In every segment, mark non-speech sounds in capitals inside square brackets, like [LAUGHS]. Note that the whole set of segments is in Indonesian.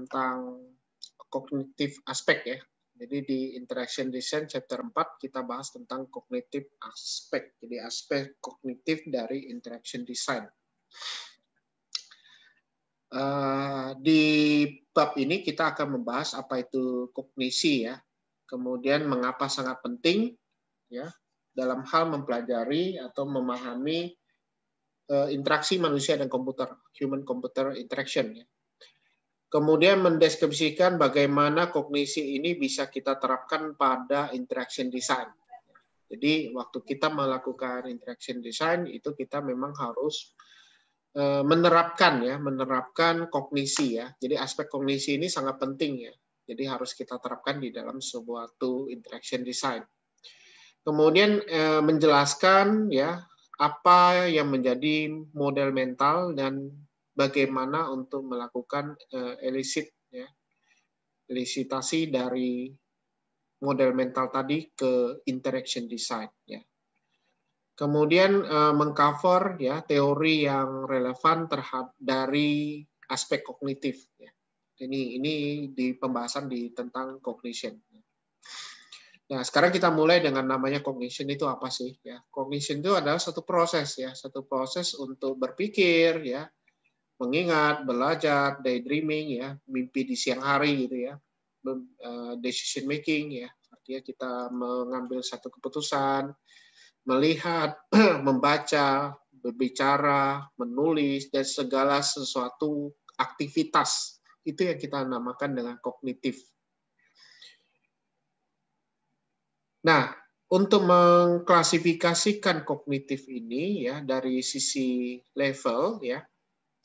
tentang kognitif aspek ya. Jadi di Interaction Design chapter 4 kita bahas tentang kognitif aspek. Jadi aspek kognitif dari Interaction Design. Uh, di bab ini kita akan membahas apa itu kognisi ya. Kemudian mengapa sangat penting ya dalam hal mempelajari atau memahami uh, interaksi manusia dan komputer, human computer interaction ya kemudian mendeskripsikan bagaimana kognisi ini bisa kita terapkan pada interaction design. Jadi waktu kita melakukan interaction design itu kita memang harus eh, menerapkan ya, menerapkan kognisi ya. Jadi aspek kognisi ini sangat penting ya. Jadi harus kita terapkan di dalam sebuah interaction design. Kemudian eh, menjelaskan ya apa yang menjadi model mental dan bagaimana untuk melakukan uh, elicit ya elisitasi dari model mental tadi ke interaction design ya. Kemudian uh, mengcover ya teori yang relevan terhadap dari aspek kognitif ya. Ini ini di pembahasan di tentang cognition. Nah, sekarang kita mulai dengan namanya cognition itu apa sih? Ya, cognition itu adalah satu proses ya, satu proses untuk berpikir ya, mengingat, belajar, daydreaming ya, mimpi di siang hari gitu ya, eh, decision making ya, artinya kita mengambil satu keputusan, melihat, [CLEARS THROAT] membaca, berbicara, menulis dan segala sesuatu aktivitas itu yang kita namakan dengan kognitif. Nah, untuk mengklasifikasikan kognitif ini ya dari sisi level ya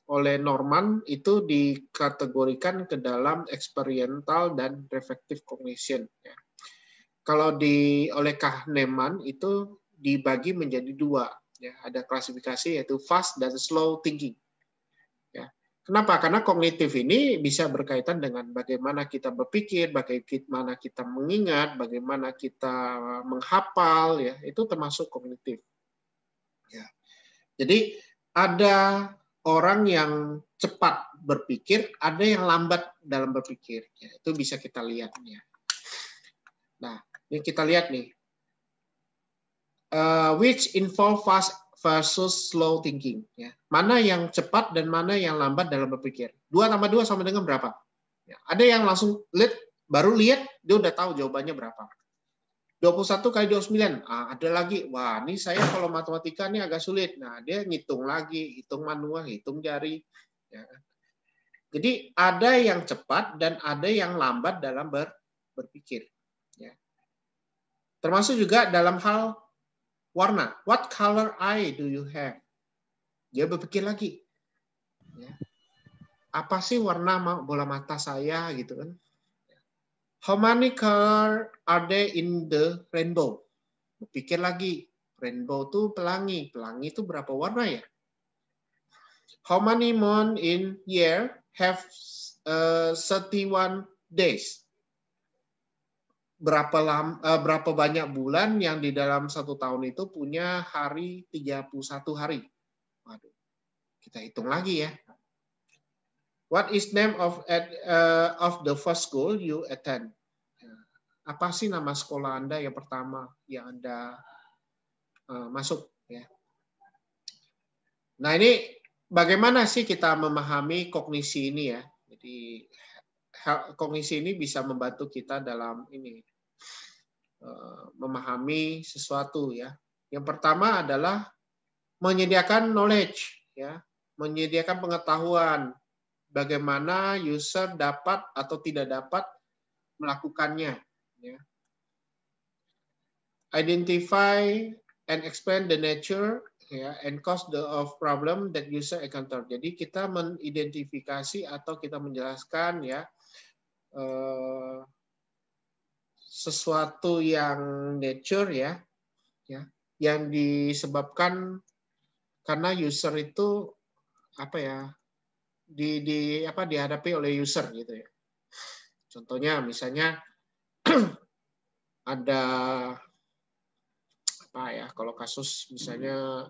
oleh Norman itu dikategorikan ke dalam experiential dan reflective cognition. Ya. Kalau di oleh Kahneman itu dibagi menjadi dua, ya. ada klasifikasi yaitu fast dan slow thinking. Ya. Kenapa? Karena kognitif ini bisa berkaitan dengan bagaimana kita berpikir, bagaimana kita mengingat, bagaimana kita menghafal, ya itu termasuk kognitif. Ya. Jadi ada orang yang cepat berpikir, ada yang lambat dalam berpikir. Ya, itu bisa kita lihat. Ya. Nah, ini kita lihat nih. Uh, which involve fast versus slow thinking. Ya. Mana yang cepat dan mana yang lambat dalam berpikir. Dua tambah dua sama dengan berapa? Ya. Ada yang langsung lihat, baru lihat, dia udah tahu jawabannya berapa. 21 kali 29. Ah, ada lagi. Wah, ini saya kalau matematika ini agak sulit. Nah, dia ngitung lagi, hitung manual, hitung jari. Ya. Jadi ada yang cepat dan ada yang lambat dalam ber, berpikir. Ya. Termasuk juga dalam hal warna. What color eye do you have? Dia berpikir lagi. Ya. Apa sih warna bola mata saya gitu kan? How many color are there in the rainbow? Pikir lagi, rainbow itu pelangi. Pelangi itu berapa warna ya? How many month in year have uh, 31 days? Berapa lam, uh, berapa banyak bulan yang di dalam satu tahun itu punya hari 31 hari? Waduh, kita hitung lagi ya. What is name of uh, of the first school you attend? Apa sih nama sekolah Anda yang pertama yang Anda uh, masuk ya? Nah, ini bagaimana sih kita memahami kognisi ini ya? Jadi kognisi ini bisa membantu kita dalam ini uh, memahami sesuatu ya. Yang pertama adalah menyediakan knowledge ya, menyediakan pengetahuan bagaimana user dapat atau tidak dapat melakukannya. Ya. Identify and explain the nature ya and cause the of problem that user encounter. Jadi kita mengidentifikasi atau kita menjelaskan ya uh, sesuatu yang nature ya ya yang disebabkan karena user itu apa ya di, di apa dihadapi oleh user gitu ya. Contohnya misalnya [CLEARS THROAT] ada apa ya kalau kasus misalnya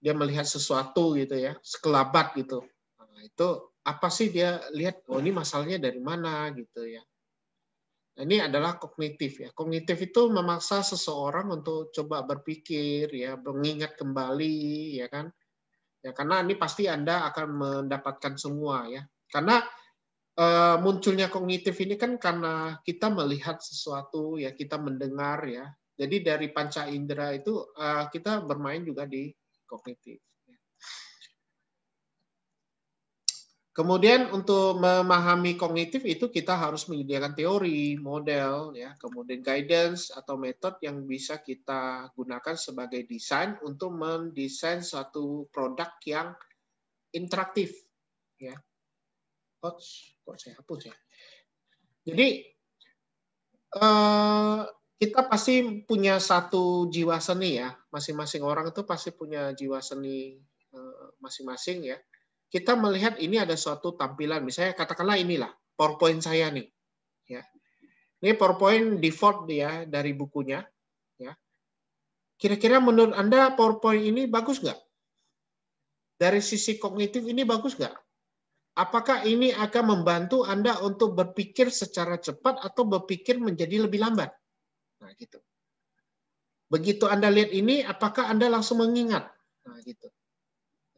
dia melihat sesuatu gitu ya sekelabat gitu. Nah, itu apa sih dia lihat oh ini masalahnya dari mana gitu ya. Nah, ini adalah kognitif ya. Kognitif itu memaksa seseorang untuk coba berpikir ya mengingat kembali ya kan ya karena ini pasti anda akan mendapatkan semua ya. Karena uh, munculnya kognitif ini kan karena kita melihat sesuatu ya kita mendengar ya. Jadi dari panca indera itu uh, kita bermain juga di kognitif Kemudian untuk memahami kognitif itu kita harus menyediakan teori, model, ya, kemudian guidance atau metode yang bisa kita gunakan sebagai desain untuk mendesain suatu produk yang interaktif, ya. Coach, kok saya hapus ya. Jadi eh, kita pasti punya satu jiwa seni ya, masing-masing orang itu pasti punya jiwa seni eh, masing-masing ya kita melihat ini ada suatu tampilan, misalnya katakanlah inilah PowerPoint saya nih, ya. Ini PowerPoint default ya dari bukunya, ya. Kira-kira menurut Anda PowerPoint ini bagus nggak? Dari sisi kognitif ini bagus nggak? Apakah ini akan membantu Anda untuk berpikir secara cepat atau berpikir menjadi lebih lambat? Nah, gitu. Begitu Anda lihat ini, apakah Anda langsung mengingat? Nah, gitu.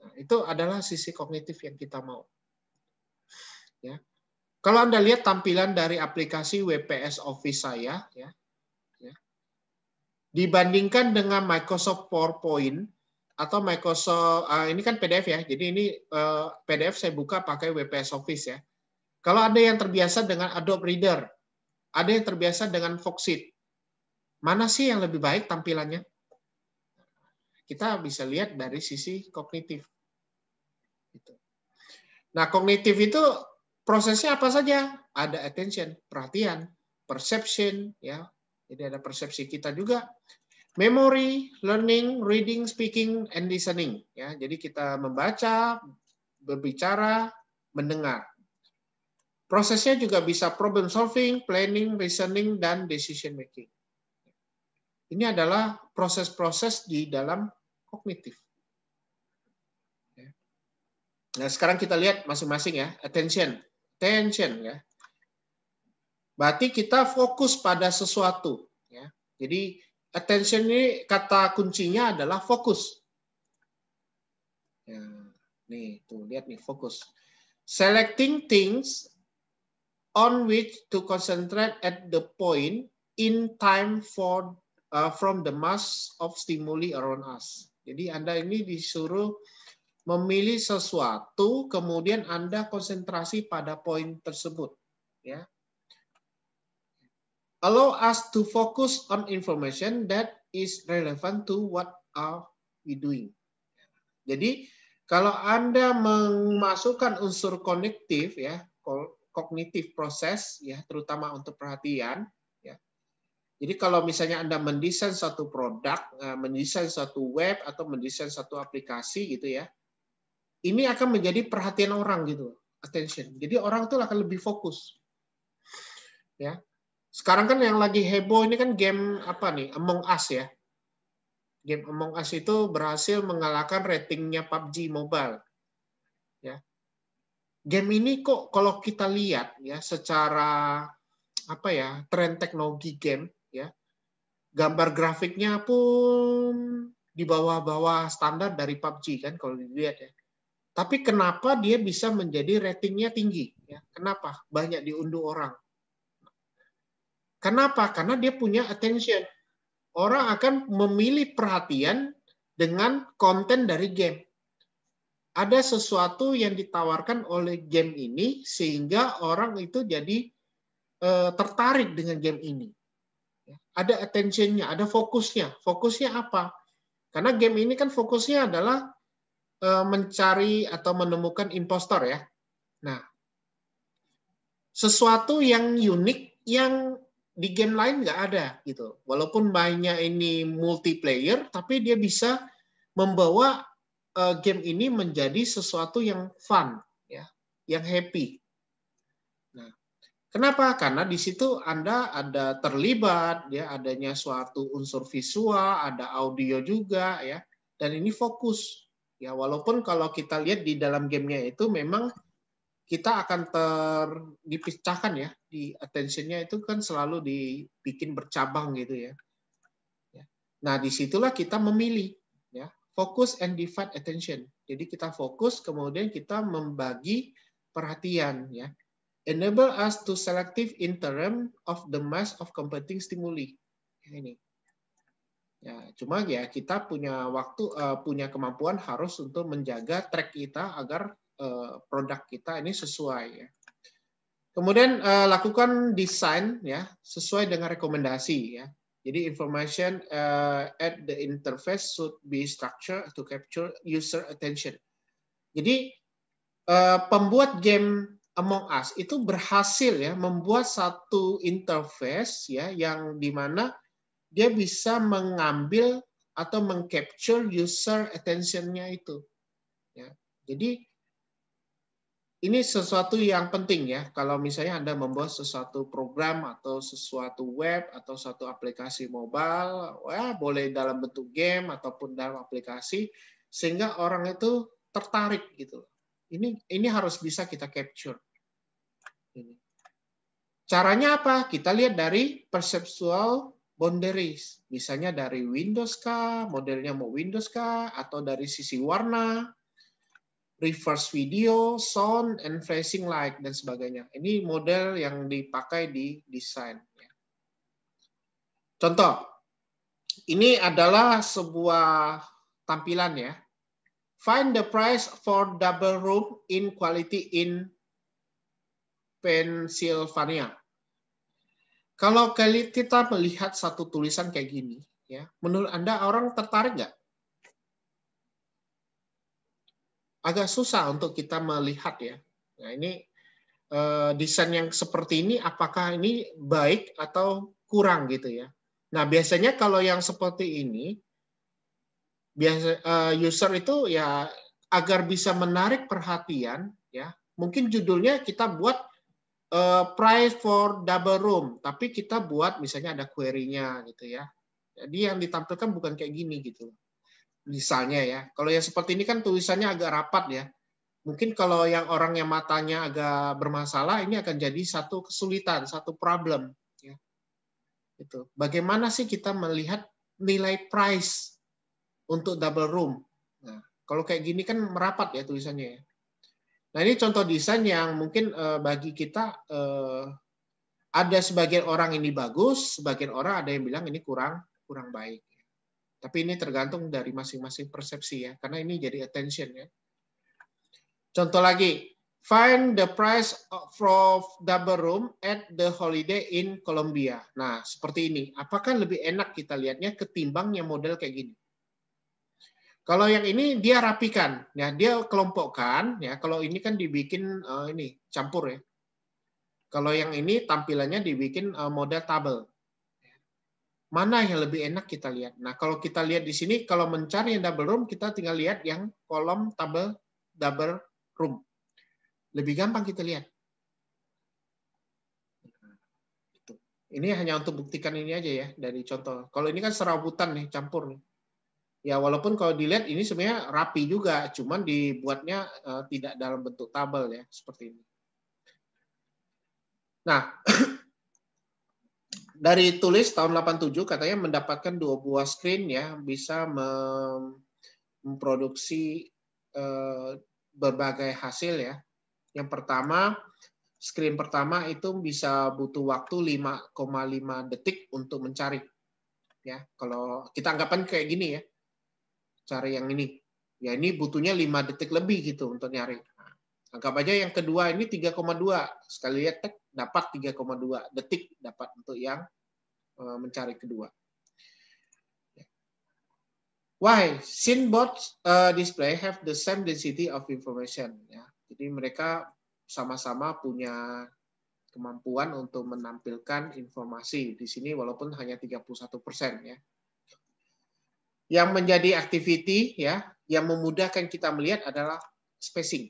Nah, itu adalah sisi kognitif yang kita mau. Ya. Kalau Anda lihat tampilan dari aplikasi WPS Office saya, ya, ya, dibandingkan dengan Microsoft PowerPoint atau Microsoft, uh, ini kan PDF ya, jadi ini uh, eh, PDF saya buka pakai WPS Office ya. Kalau ada yang terbiasa dengan Adobe Reader, ada yang terbiasa dengan Foxit, mana sih yang lebih baik tampilannya? Kita bisa lihat dari sisi kognitif. Gitu. Nah, kognitif itu prosesnya apa saja? Ada attention, perhatian, perception, ya. Jadi ada persepsi kita juga. Memory, learning, reading, speaking, and listening. Ya, jadi kita membaca, berbicara, mendengar. Prosesnya juga bisa problem solving, planning, reasoning, dan decision making. Ini adalah proses-proses di dalam kognitif. Nah, sekarang kita lihat masing-masing ya, attention. Attention ya. Berarti kita fokus pada sesuatu ya. Jadi attention ini kata kuncinya adalah fokus. Ya, nih, tuh lihat nih fokus. Selecting things on which to concentrate at the point in time for uh, from the mass of stimuli around us. Jadi Anda ini disuruh memilih sesuatu, kemudian Anda konsentrasi pada poin tersebut. Ya. Allow us to focus on information that is relevant to what are we doing. Jadi kalau Anda memasukkan unsur konektif ya, kognitif proses ya, terutama untuk perhatian. Jadi kalau misalnya Anda mendesain satu produk, eh, mendesain satu web atau mendesain satu aplikasi gitu ya, ini akan menjadi perhatian orang gitu, attention. Jadi orang tuh akan lebih fokus. Ya. Sekarang kan yang lagi heboh ini kan game apa nih? Among Us ya. Game Among Us itu berhasil mengalahkan ratingnya PUBG Mobile. Ya. Game ini kok kalau kita lihat ya secara apa ya, tren teknologi game ya. Gambar grafiknya pun di bawah-bawah standar dari PUBG kan kalau dilihat ya tapi kenapa dia bisa menjadi ratingnya tinggi? Ya, kenapa? Banyak diunduh orang. Kenapa? Karena dia punya attention. Orang akan memilih perhatian dengan konten dari game. Ada sesuatu yang ditawarkan oleh game ini sehingga orang itu jadi eh, tertarik dengan game ini. Ada attentionnya, ada fokusnya. Fokusnya apa? Karena game ini kan fokusnya adalah Eh, mencari atau menemukan impostor ya. Nah, sesuatu yang unik yang di game lain nggak ada gitu. Walaupun mainnya ini multiplayer, tapi dia bisa membawa eh, game ini menjadi sesuatu yang fun, ya, yang happy. Kenapa? Karena di situ Anda ada terlibat, ya, adanya suatu unsur visual, ada audio juga, ya, dan ini fokus. Ya, walaupun kalau kita lihat di dalam gamenya itu memang kita akan ter dipecahkan ya di attentionnya itu kan selalu dibikin bercabang gitu ya. ya. Nah di situlah kita memilih ya fokus and divide attention. Jadi kita fokus kemudian kita membagi perhatian ya. Enable us to selective in term of the mass of competing stimuli. Ini. Ya, cuma ya kita punya waktu uh, punya kemampuan harus untuk menjaga track kita agar Eh, produk kita ini sesuai ya. Kemudian uh, lakukan desain ya sesuai dengan rekomendasi ya. Jadi information uh, at the interface should be structured to capture user attention. Jadi uh, pembuat game Among Us itu berhasil ya membuat satu interface ya yang di mana dia bisa mengambil atau mengcapture user attentionnya itu. Ya. Jadi ini sesuatu yang penting ya. Kalau misalnya Anda membuat sesuatu program atau sesuatu web atau satu aplikasi mobile, wah boleh dalam bentuk game ataupun dalam aplikasi, sehingga orang itu tertarik gitu. Ini ini harus bisa kita capture. Caranya apa? Kita lihat dari perceptual boundaries. Misalnya dari Windows kah, modelnya mau Windows kah, atau dari sisi warna, reverse video, sound, and flashing light, dan sebagainya. Ini model yang dipakai di desain. Ya. Contoh, ini adalah sebuah tampilan ya. Find the price for double room in quality in Pennsylvania. Kalau kita melihat satu tulisan kayak gini, ya, menurut Anda orang tertarik nggak? agak susah untuk kita melihat ya. Nah ini eh, desain yang seperti ini apakah ini baik atau kurang gitu ya. Nah biasanya kalau yang seperti ini biasa eh, user itu ya agar bisa menarik perhatian ya mungkin judulnya kita buat eh, price for double room tapi kita buat misalnya ada query-nya gitu ya. Jadi yang ditampilkan bukan kayak gini gitu misalnya ya. Kalau yang seperti ini kan tulisannya agak rapat ya. Mungkin kalau yang orang yang matanya agak bermasalah, ini akan jadi satu kesulitan, satu problem. Ya. Itu. Bagaimana sih kita melihat nilai price untuk double room? Nah, kalau kayak gini kan merapat ya tulisannya ya. Nah ini contoh desain yang mungkin eh, bagi kita eh, ada sebagian orang ini bagus, sebagian orang ada yang bilang ini kurang kurang baik. Tapi ini tergantung dari masing-masing persepsi ya, karena ini jadi attention ya. Contoh lagi, find the price of double room at the holiday in Colombia. Nah, seperti ini. Apakah lebih enak kita lihatnya ketimbang yang model kayak gini? Kalau yang ini dia rapikan, ya dia kelompokkan, ya kalau ini kan dibikin uh, ini campur ya. Kalau yang ini tampilannya dibikin uh, model tabel. Mana yang lebih enak kita lihat. Nah, kalau kita lihat di sini, kalau mencari yang double room, kita tinggal lihat yang kolom tabel double room. Lebih gampang kita lihat. Ini hanya untuk buktikan ini aja ya, dari contoh. Kalau ini kan serabutan nih, campur nih. Ya, walaupun kalau dilihat ini sebenarnya rapi juga, cuman dibuatnya uh, tidak dalam bentuk tabel ya, seperti ini. Nah, [CLEARS THROAT] dari tulis tahun 87 katanya mendapatkan dua buah screen ya bisa memproduksi eh, berbagai hasil ya. Yang pertama screen pertama itu bisa butuh waktu 5,5 detik untuk mencari. Ya, kalau kita anggapan kayak gini ya. Cari yang ini. Ya ini butuhnya 5 detik lebih gitu untuk nyari. Nah, anggap aja yang kedua ini 3,2. Sekali lihat tek dapat 3,2 detik dapat untuk yang eh, mencari kedua. Why? Since both uh, display have the same density of information. Ya. Jadi mereka sama-sama punya kemampuan untuk menampilkan informasi di sini walaupun hanya 31 persen ya. Yang menjadi activity ya yang memudahkan kita melihat adalah spacing.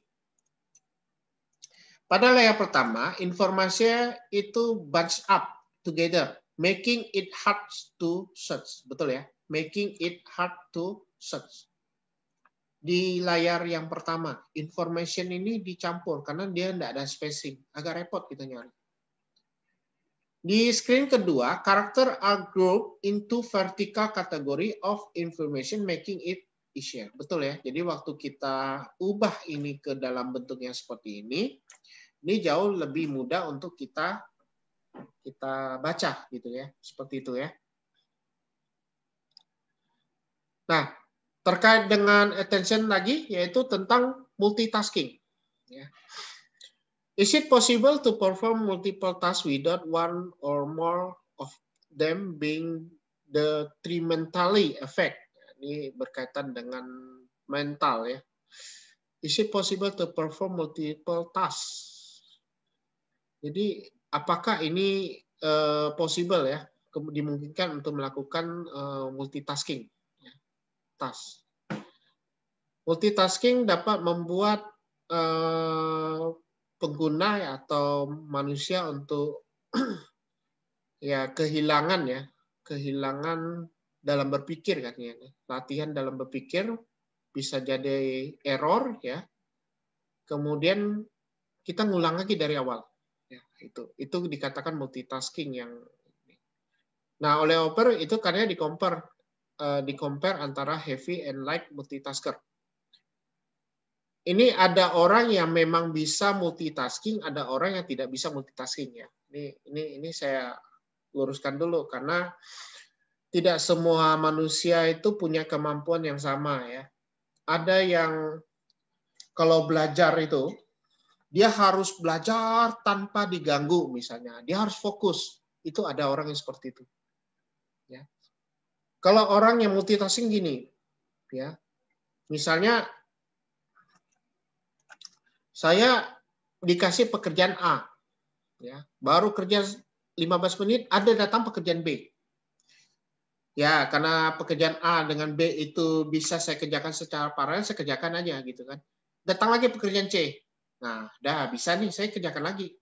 Pada layer pertama, informasinya itu bunch up together, making it hard to search. Betul ya? Making it hard to search. di layar yang pertama. Information ini dicampur karena dia tidak ada spacing. Agak repot kita nyari. Di screen kedua, karakter are grouped into vertical category of information making it easier. Betul ya? Jadi waktu kita ubah ini ke dalam bentuk yang seperti ini, ini jauh lebih mudah untuk kita kita baca gitu ya. Seperti itu ya. Nah, terkait dengan attention lagi yaitu tentang multitasking. Ya. Is it possible to perform multiple tasks without one or more of them being the detrimentally effect? Ini berkaitan dengan mental ya. Is it possible to perform multiple tasks? Jadi apakah ini uh, possible ya? Dimungkinkan untuk melakukan uh, multitasking, ya. task. Multitasking dapat membuat uh, pengguna atau manusia untuk [CLEARS THROAT] ya kehilangan ya kehilangan dalam berpikir katanya. Latihan dalam berpikir bisa jadi error ya. Kemudian kita ngulang lagi dari awal. Ya itu itu dikatakan multitasking yang nah oleh Oper itu karena di compare uh, di compare antara heavy and light multitasker ini ada orang yang memang bisa multitasking, ada orang yang tidak bisa multitasking ya. Ini ini ini saya luruskan dulu karena tidak semua manusia itu punya kemampuan yang sama ya. Ada yang kalau belajar itu dia harus belajar tanpa diganggu misalnya. Dia harus fokus. Itu ada orang yang seperti itu. Ya. Kalau orang yang multitasking gini, ya. Misalnya saya dikasih pekerjaan A, ya, baru kerja 15 menit, ada datang pekerjaan B. Ya, karena pekerjaan A dengan B itu bisa saya kerjakan secara paralel, saya kerjakan aja gitu kan. Datang lagi pekerjaan C. Nah, dah bisa nih saya kerjakan lagi.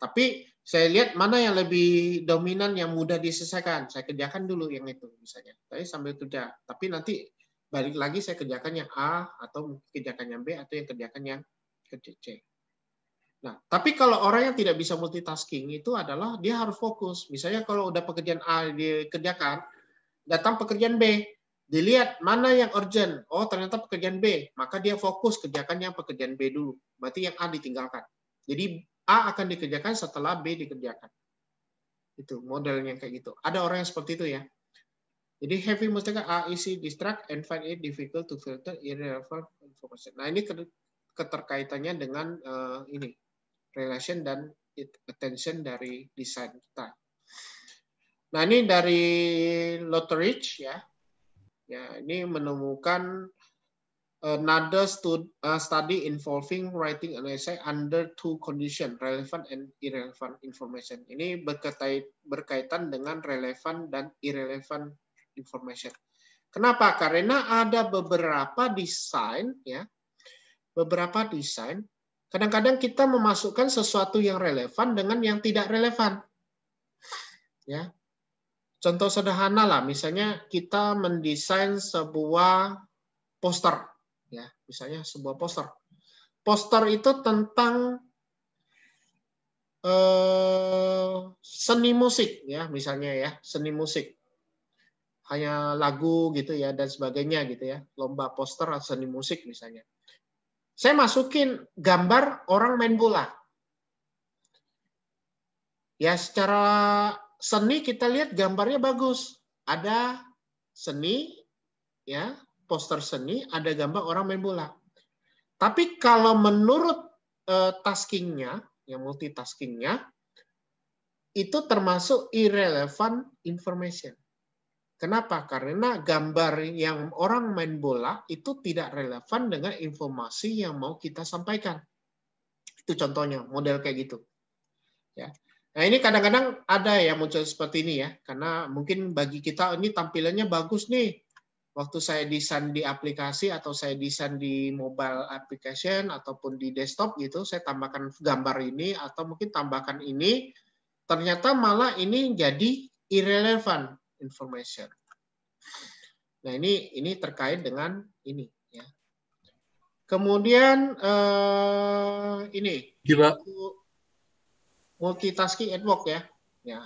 Tapi saya lihat mana yang lebih dominan yang mudah diselesaikan. Saya kerjakan dulu yang itu misalnya. Saya sambil kerja. Tapi nanti balik lagi saya kerjakan yang A atau kerjakan yang B atau yang kerjakan yang ke C. Nah, tapi kalau orang yang tidak bisa multitasking itu adalah dia harus fokus. Misalnya kalau udah pekerjaan A dikerjakan, datang pekerjaan B, dilihat mana yang urgent. Oh, ternyata pekerjaan B, maka dia fokus kerjakan yang pekerjaan B dulu. Berarti yang A ditinggalkan. Jadi A akan dikerjakan setelah B dikerjakan. Itu modelnya kayak gitu. Ada orang yang seperti itu ya. Jadi heavy mustaka A easy distract and find it difficult to filter irrelevant information. Nah, ini keterkaitannya dengan uh, ini relation dan attention dari desain kita. Nah ini dari Lotteridge ya, ya ini menemukan another study involving writing an essay under two condition, relevant and irrelevant information. Ini berkait, berkaitan dengan relevan dan irrelevant information. Kenapa? Karena ada beberapa desain ya beberapa desain, kadang-kadang kita memasukkan sesuatu yang relevan dengan yang tidak relevan. Ya. Contoh sederhana lah, misalnya kita mendesain sebuah poster, ya, misalnya sebuah poster. Poster itu tentang eh, seni musik, ya, misalnya ya, seni musik hanya lagu gitu ya dan sebagainya gitu ya lomba poster seni musik misalnya saya masukin gambar orang main bola. Ya, secara seni kita lihat gambarnya bagus. Ada seni, ya, poster seni, ada gambar orang main bola. Tapi kalau menurut uh, taskingnya, yang multitaskingnya, itu termasuk irrelevant information. Kenapa? Karena gambar yang orang main bola itu tidak relevan dengan informasi yang mau kita sampaikan. Itu contohnya, model kayak gitu. Ya. Nah ini kadang-kadang ada yang muncul seperti ini ya, karena mungkin bagi kita ini tampilannya bagus nih. Waktu saya desain di aplikasi atau saya desain di mobile application ataupun di desktop gitu, saya tambahkan gambar ini atau mungkin tambahkan ini, ternyata malah ini jadi irrelevant information. Nah, ini ini terkait dengan ini ya. Kemudian uh, ini Gila. multitasking at work ya. Ya.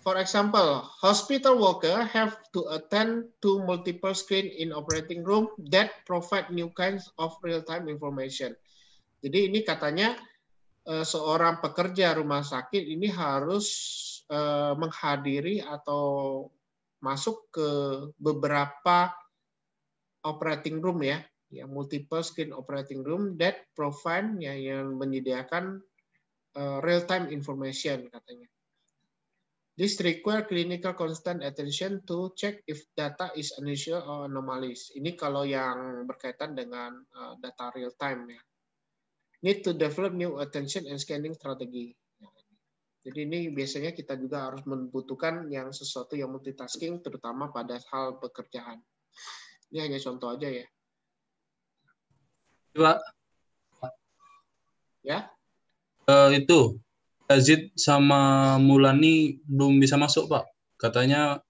For example, hospital worker have to attend to multiple screen in operating room that provide new kinds of real-time information. Jadi ini katanya uh, seorang pekerja rumah sakit ini harus uh, menghadiri atau masuk ke beberapa operating room ya, ya multiple screen operating room that provide ya yang menyediakan uh, real time information katanya. This require clinical constant attention to check if data is unusual or anomalies. Ini kalau yang berkaitan dengan uh, data real time ya. Need to develop new attention and scanning strategy. Jadi ini biasanya kita juga harus membutuhkan yang sesuatu yang multitasking, terutama pada hal pekerjaan. Ini hanya contoh aja ya. Pak. Ya. Uh, itu Yazid sama Mulani belum bisa masuk Pak. Katanya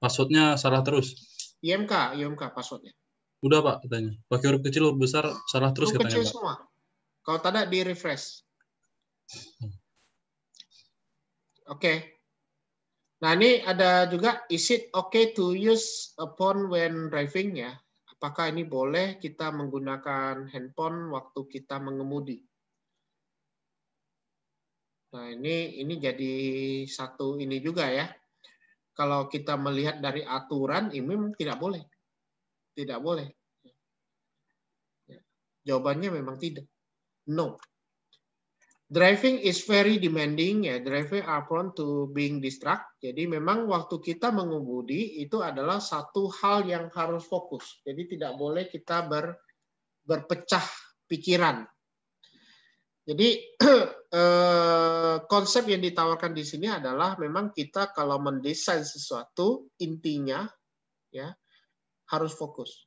passwordnya salah terus. IMK, IMK passwordnya. Udah Pak katanya. Pakai huruf kecil huruf besar salah terus huruf katanya kecil Pak. semua. Kalau tidak di refresh. Hmm. Oke. Okay. Nah, ini ada juga is it okay to use a phone when driving ya? Apakah ini boleh kita menggunakan handphone waktu kita mengemudi? Nah, ini ini jadi satu ini juga ya. Kalau kita melihat dari aturan ini tidak boleh. Tidak boleh. Ya. Jawabannya memang tidak. No. Driving is very demanding ya. Driving are prone to being distract. Jadi memang waktu kita mengemudi itu adalah satu hal yang harus fokus. Jadi tidak boleh kita ber, berpecah pikiran. Jadi [CLEARS THROAT] eh, konsep yang ditawarkan di sini adalah memang kita kalau mendesain sesuatu intinya ya harus fokus.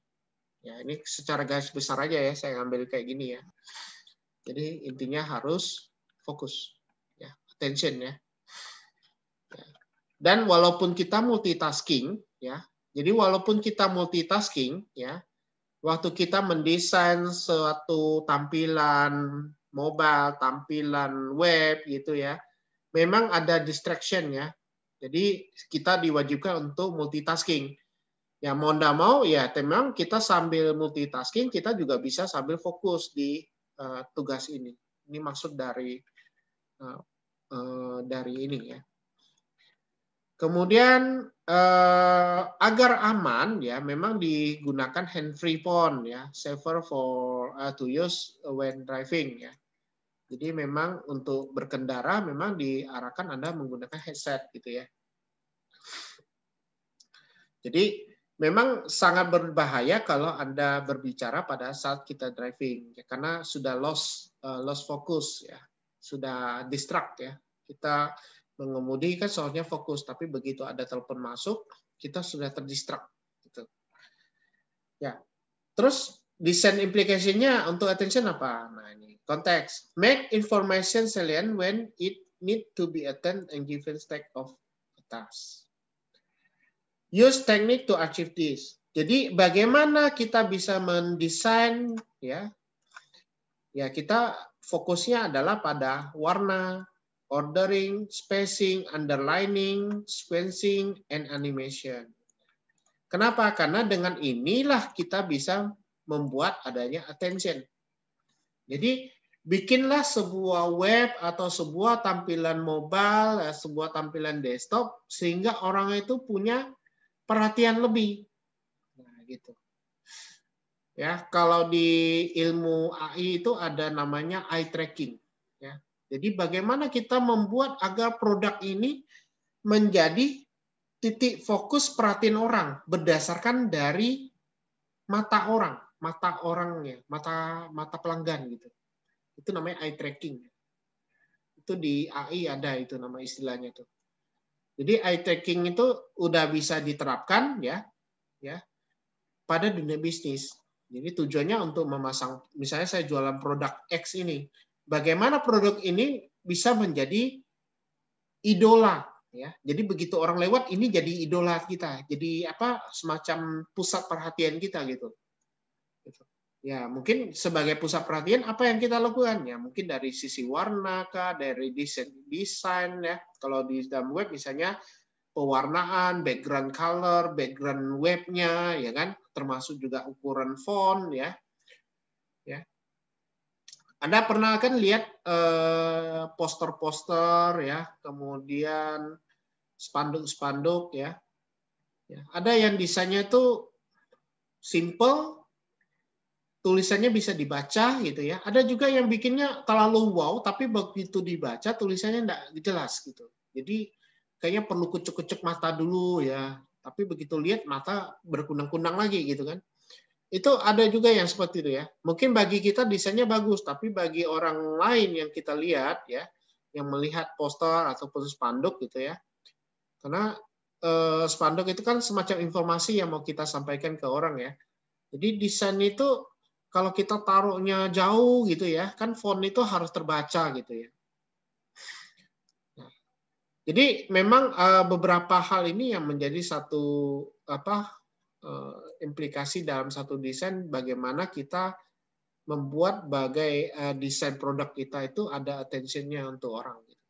Ya ini secara garis besar aja ya saya ambil kayak gini ya. Jadi intinya harus fokus ya attention ya. ya. Dan walaupun kita multitasking ya jadi walaupun kita multitasking ya waktu kita mendesain suatu tampilan mobile tampilan web gitu ya memang ada distraction ya. Jadi kita diwajibkan untuk multitasking. Ya mau tidak mau ya memang kita sambil multitasking kita juga bisa sambil fokus di uh, tugas ini ini maksud dari uh, uh, dari ini ya. Kemudian uh, agar aman ya memang digunakan hand free phone ya, safer for uh, to use when driving ya. Jadi memang untuk berkendara memang diarahkan Anda menggunakan headset gitu ya. Jadi memang sangat berbahaya kalau Anda berbicara pada saat kita driving ya, karena sudah lost uh, lost focus ya sudah distract ya. Kita mengemudi kan soalnya fokus, tapi begitu ada telepon masuk, kita sudah terdistract. Gitu. Ya, terus desain implikasinya untuk attention apa? Nah ini konteks. Make information salient when it need to be attend and given state of task. Use technique to achieve this. Jadi bagaimana kita bisa mendesain ya? Ya kita fokusnya adalah pada warna, ordering, spacing, underlining, sequencing, and animation. Kenapa? Karena dengan inilah kita bisa membuat adanya attention. Jadi bikinlah sebuah web atau sebuah tampilan mobile, eh, sebuah tampilan desktop sehingga orang itu punya perhatian lebih. Nah, gitu. Ya, kalau di ilmu AI itu ada namanya eye tracking. Ya. Jadi bagaimana kita membuat agar produk ini menjadi titik fokus perhatian orang berdasarkan dari mata orang, mata orangnya, mata mata pelanggan gitu. Itu namanya eye tracking. Itu di AI ada itu nama istilahnya itu. Jadi eye tracking itu udah bisa diterapkan ya, ya pada dunia bisnis. Jadi tujuannya untuk memasang, misalnya saya jualan produk X ini, bagaimana produk ini bisa menjadi idola, ya. Jadi begitu orang lewat ini jadi idola kita, jadi apa semacam pusat perhatian kita gitu. Ya, mungkin sebagai pusat perhatian apa yang kita lakukan ya? Mungkin dari sisi warna kah, dari desain desain ya. Kalau di dalam web misalnya pewarnaan, background color, background webnya ya kan, termasuk juga ukuran font ya. Ya. Anda pernah kan lihat eh, poster-poster ya, kemudian spanduk-spanduk ya. ya. Ada yang desainnya itu simple tulisannya bisa dibaca gitu ya. Ada juga yang bikinnya terlalu wow, tapi begitu dibaca tulisannya tidak jelas gitu. Jadi kayaknya perlu kucuk-kucuk mata dulu ya. Tapi begitu lihat mata berkunang-kunang lagi gitu kan. Itu ada juga yang seperti itu ya. Mungkin bagi kita desainnya bagus, tapi bagi orang lain yang kita lihat ya, yang melihat poster ataupun spanduk gitu ya. Karena eh, spanduk itu kan semacam informasi yang mau kita sampaikan ke orang ya. Jadi desain itu kalau kita taruhnya jauh gitu ya, kan font itu harus terbaca gitu ya. Jadi memang uh, beberapa hal ini yang menjadi satu apa uh, implikasi dalam satu desain bagaimana kita membuat bagai uh, desain produk kita itu ada attentionnya untuk orang. Gitu.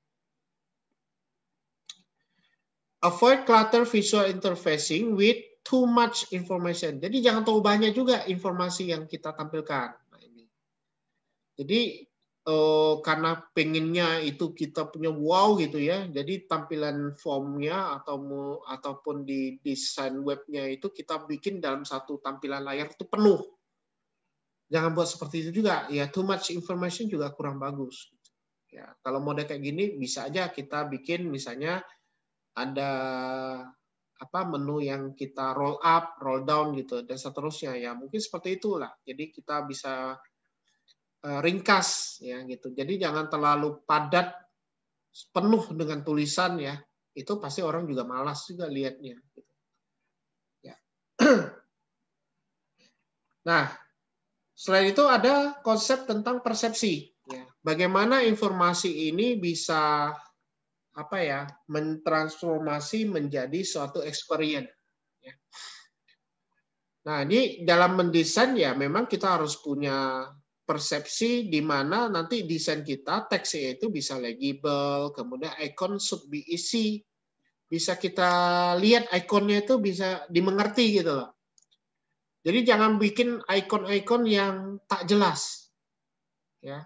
Avoid clutter visual interfacing with too much information. Jadi jangan terlalu banyak juga informasi yang kita tampilkan. Nah, ini. Jadi eh, karena pengennya itu kita punya wow gitu ya. Jadi tampilan formnya atau ataupun di desain webnya itu kita bikin dalam satu tampilan layar itu penuh. Jangan buat seperti itu juga. Ya too much information juga kurang bagus. Ya kalau model kayak gini bisa aja kita bikin misalnya ada apa menu yang kita roll up, roll down gitu dan seterusnya ya mungkin seperti itulah. Jadi kita bisa uh, ringkas ya gitu. Jadi jangan terlalu padat penuh dengan tulisan ya. Itu pasti orang juga malas juga lihatnya. Gitu. Ya. [CLEARS THROAT] nah, selain itu ada konsep tentang persepsi. Ya. Bagaimana informasi ini bisa apa ya mentransformasi menjadi suatu experience. Ya. Nah ini dalam mendesain ya memang kita harus punya persepsi di mana nanti desain kita teksnya itu bisa legible, kemudian icon should be easy, bisa kita lihat ikonnya itu bisa dimengerti gitu loh. Jadi jangan bikin ikon-ikon yang tak jelas. Ya.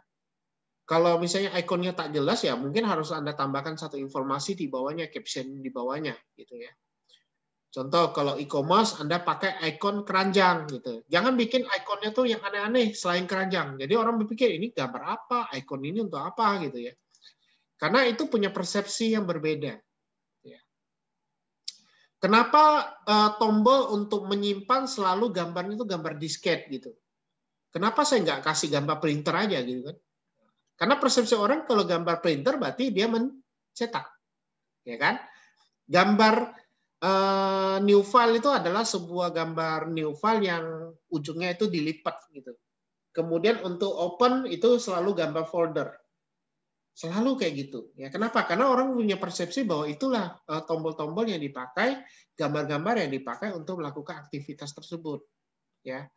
Kalau misalnya ikonnya tak jelas ya mungkin harus Anda tambahkan satu informasi di bawahnya, caption di bawahnya gitu ya. Contoh kalau e-commerce Anda pakai ikon keranjang gitu. Jangan bikin ikonnya tuh yang aneh-aneh selain keranjang. Jadi orang berpikir ini gambar apa, ikon ini untuk apa gitu ya. Karena itu punya persepsi yang berbeda. Ya. Kenapa uh, tombol untuk menyimpan selalu gambarnya itu gambar disket gitu? Kenapa saya nggak kasih gambar printer aja gitu kan? Karena persepsi orang kalau gambar printer berarti dia mencetak. Ya kan? Gambar uh, new file itu adalah sebuah gambar new file yang ujungnya itu dilipat gitu. Kemudian untuk open itu selalu gambar folder. Selalu kayak gitu. Ya, kenapa? Karena orang punya persepsi bahwa itulah eh, tombol-tombol yang dipakai, gambar-gambar yang dipakai untuk melakukan aktivitas tersebut. Ya.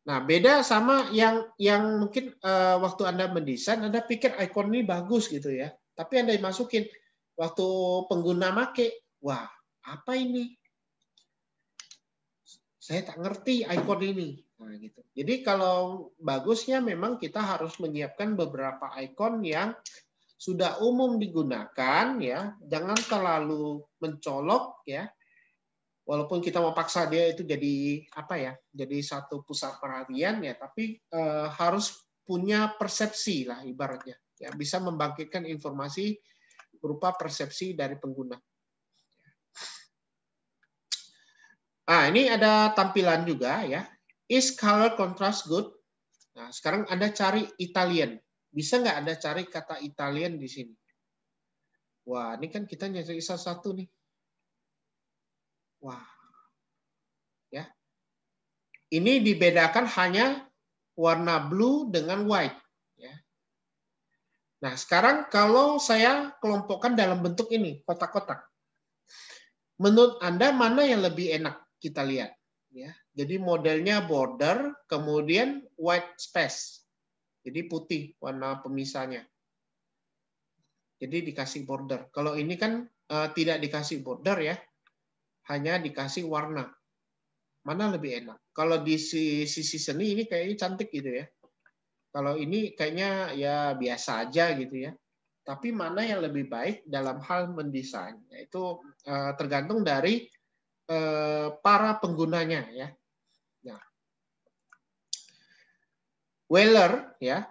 Nah, beda sama yang yang mungkin uh, waktu Anda mendesain, Anda pikir ikon ini bagus gitu ya. Tapi Anda masukin waktu pengguna make, wah, apa ini? Saya tak ngerti ikon ini. Nah, gitu. Jadi kalau bagusnya memang kita harus menyiapkan beberapa ikon yang sudah umum digunakan ya, jangan terlalu mencolok ya, walaupun kita mau paksa dia itu jadi apa ya jadi satu pusat perhatian ya tapi eh, harus punya persepsi lah ibaratnya ya bisa membangkitkan informasi berupa persepsi dari pengguna. Ah ini ada tampilan juga ya. Is color contrast good? Nah sekarang anda cari Italian. Bisa nggak anda cari kata Italian di sini? Wah ini kan kita nyari salah satu nih. Wah. Ya. Ini dibedakan hanya warna blue dengan white. Ya. Nah, sekarang kalau saya kelompokkan dalam bentuk ini, kotak-kotak. Menurut Anda mana yang lebih enak kita lihat? ya. Jadi modelnya border, kemudian white space. Jadi putih warna pemisahnya. Jadi dikasih border. Kalau ini kan uh, tidak dikasih border ya, hanya dikasih warna. Mana lebih enak? Kalau di sisi seni ini kayaknya cantik gitu ya. Kalau ini kayaknya ya biasa aja gitu ya. Tapi mana yang lebih baik dalam hal mendesain? Itu uh, tergantung dari uh, para penggunanya ya. Nah, Weller ya,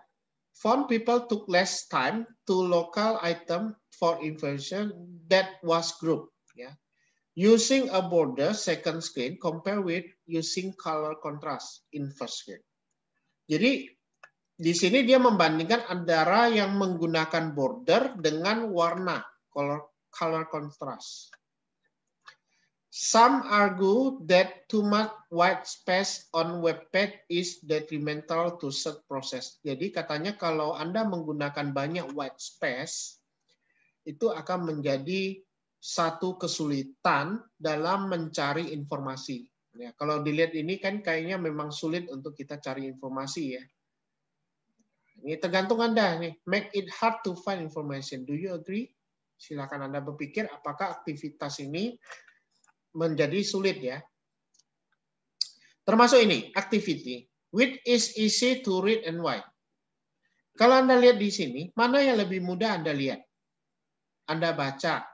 found people took less time to local item for information that was grouped ya. Using a border second screen compare with using color contrast in first screen. Jadi di sini dia membandingkan antara yang menggunakan border dengan warna color color contrast. Some argue that too much white space on web page is detrimental to search process. Jadi katanya kalau Anda menggunakan banyak white space, itu akan menjadi satu kesulitan dalam mencari informasi. Ya, kalau dilihat ini kan kayaknya memang sulit untuk kita cari informasi ya. Ini tergantung Anda nih. Make it hard to find information. Do you agree? Silakan Anda berpikir apakah aktivitas ini menjadi sulit ya. Termasuk ini, activity. Which is easy to read and why. Kalau Anda lihat di sini, mana yang lebih mudah Anda lihat? Anda baca.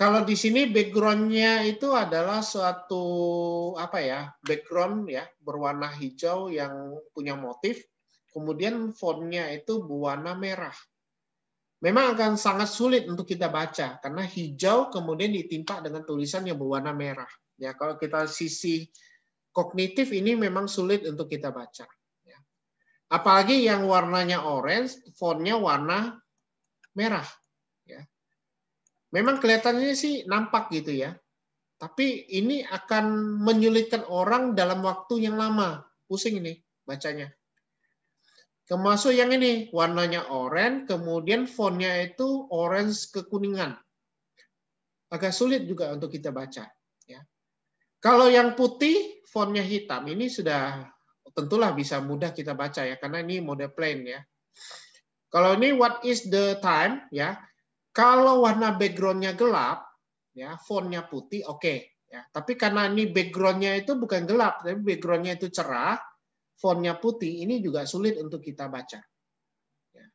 Kalau di sini backgroundnya itu adalah suatu apa ya background ya berwarna hijau yang punya motif kemudian fontnya itu berwarna merah. Memang akan sangat sulit untuk kita baca karena hijau kemudian ditimpa dengan tulisan yang berwarna merah. Ya, kalau kita sisi kognitif ini memang sulit untuk kita baca. Ya. Apalagi yang warnanya orange, fontnya warna merah. Memang kelihatannya sih nampak gitu ya. Tapi ini akan menyulitkan orang dalam waktu yang lama. Pusing ini bacanya. Termasuk yang ini, warnanya oranye, kemudian fontnya itu orange kekuningan. Agak sulit juga untuk kita baca. Ya. Kalau yang putih, fontnya hitam, ini sudah tentulah bisa mudah kita baca ya, karena ini mode plain ya. Kalau ini what is the time ya, kalau warna backgroundnya gelap, ya fontnya putih, oke. Okay, ya. Tapi karena ini backgroundnya itu bukan gelap, tapi backgroundnya itu cerah, fontnya putih, ini juga sulit untuk kita baca. Ya.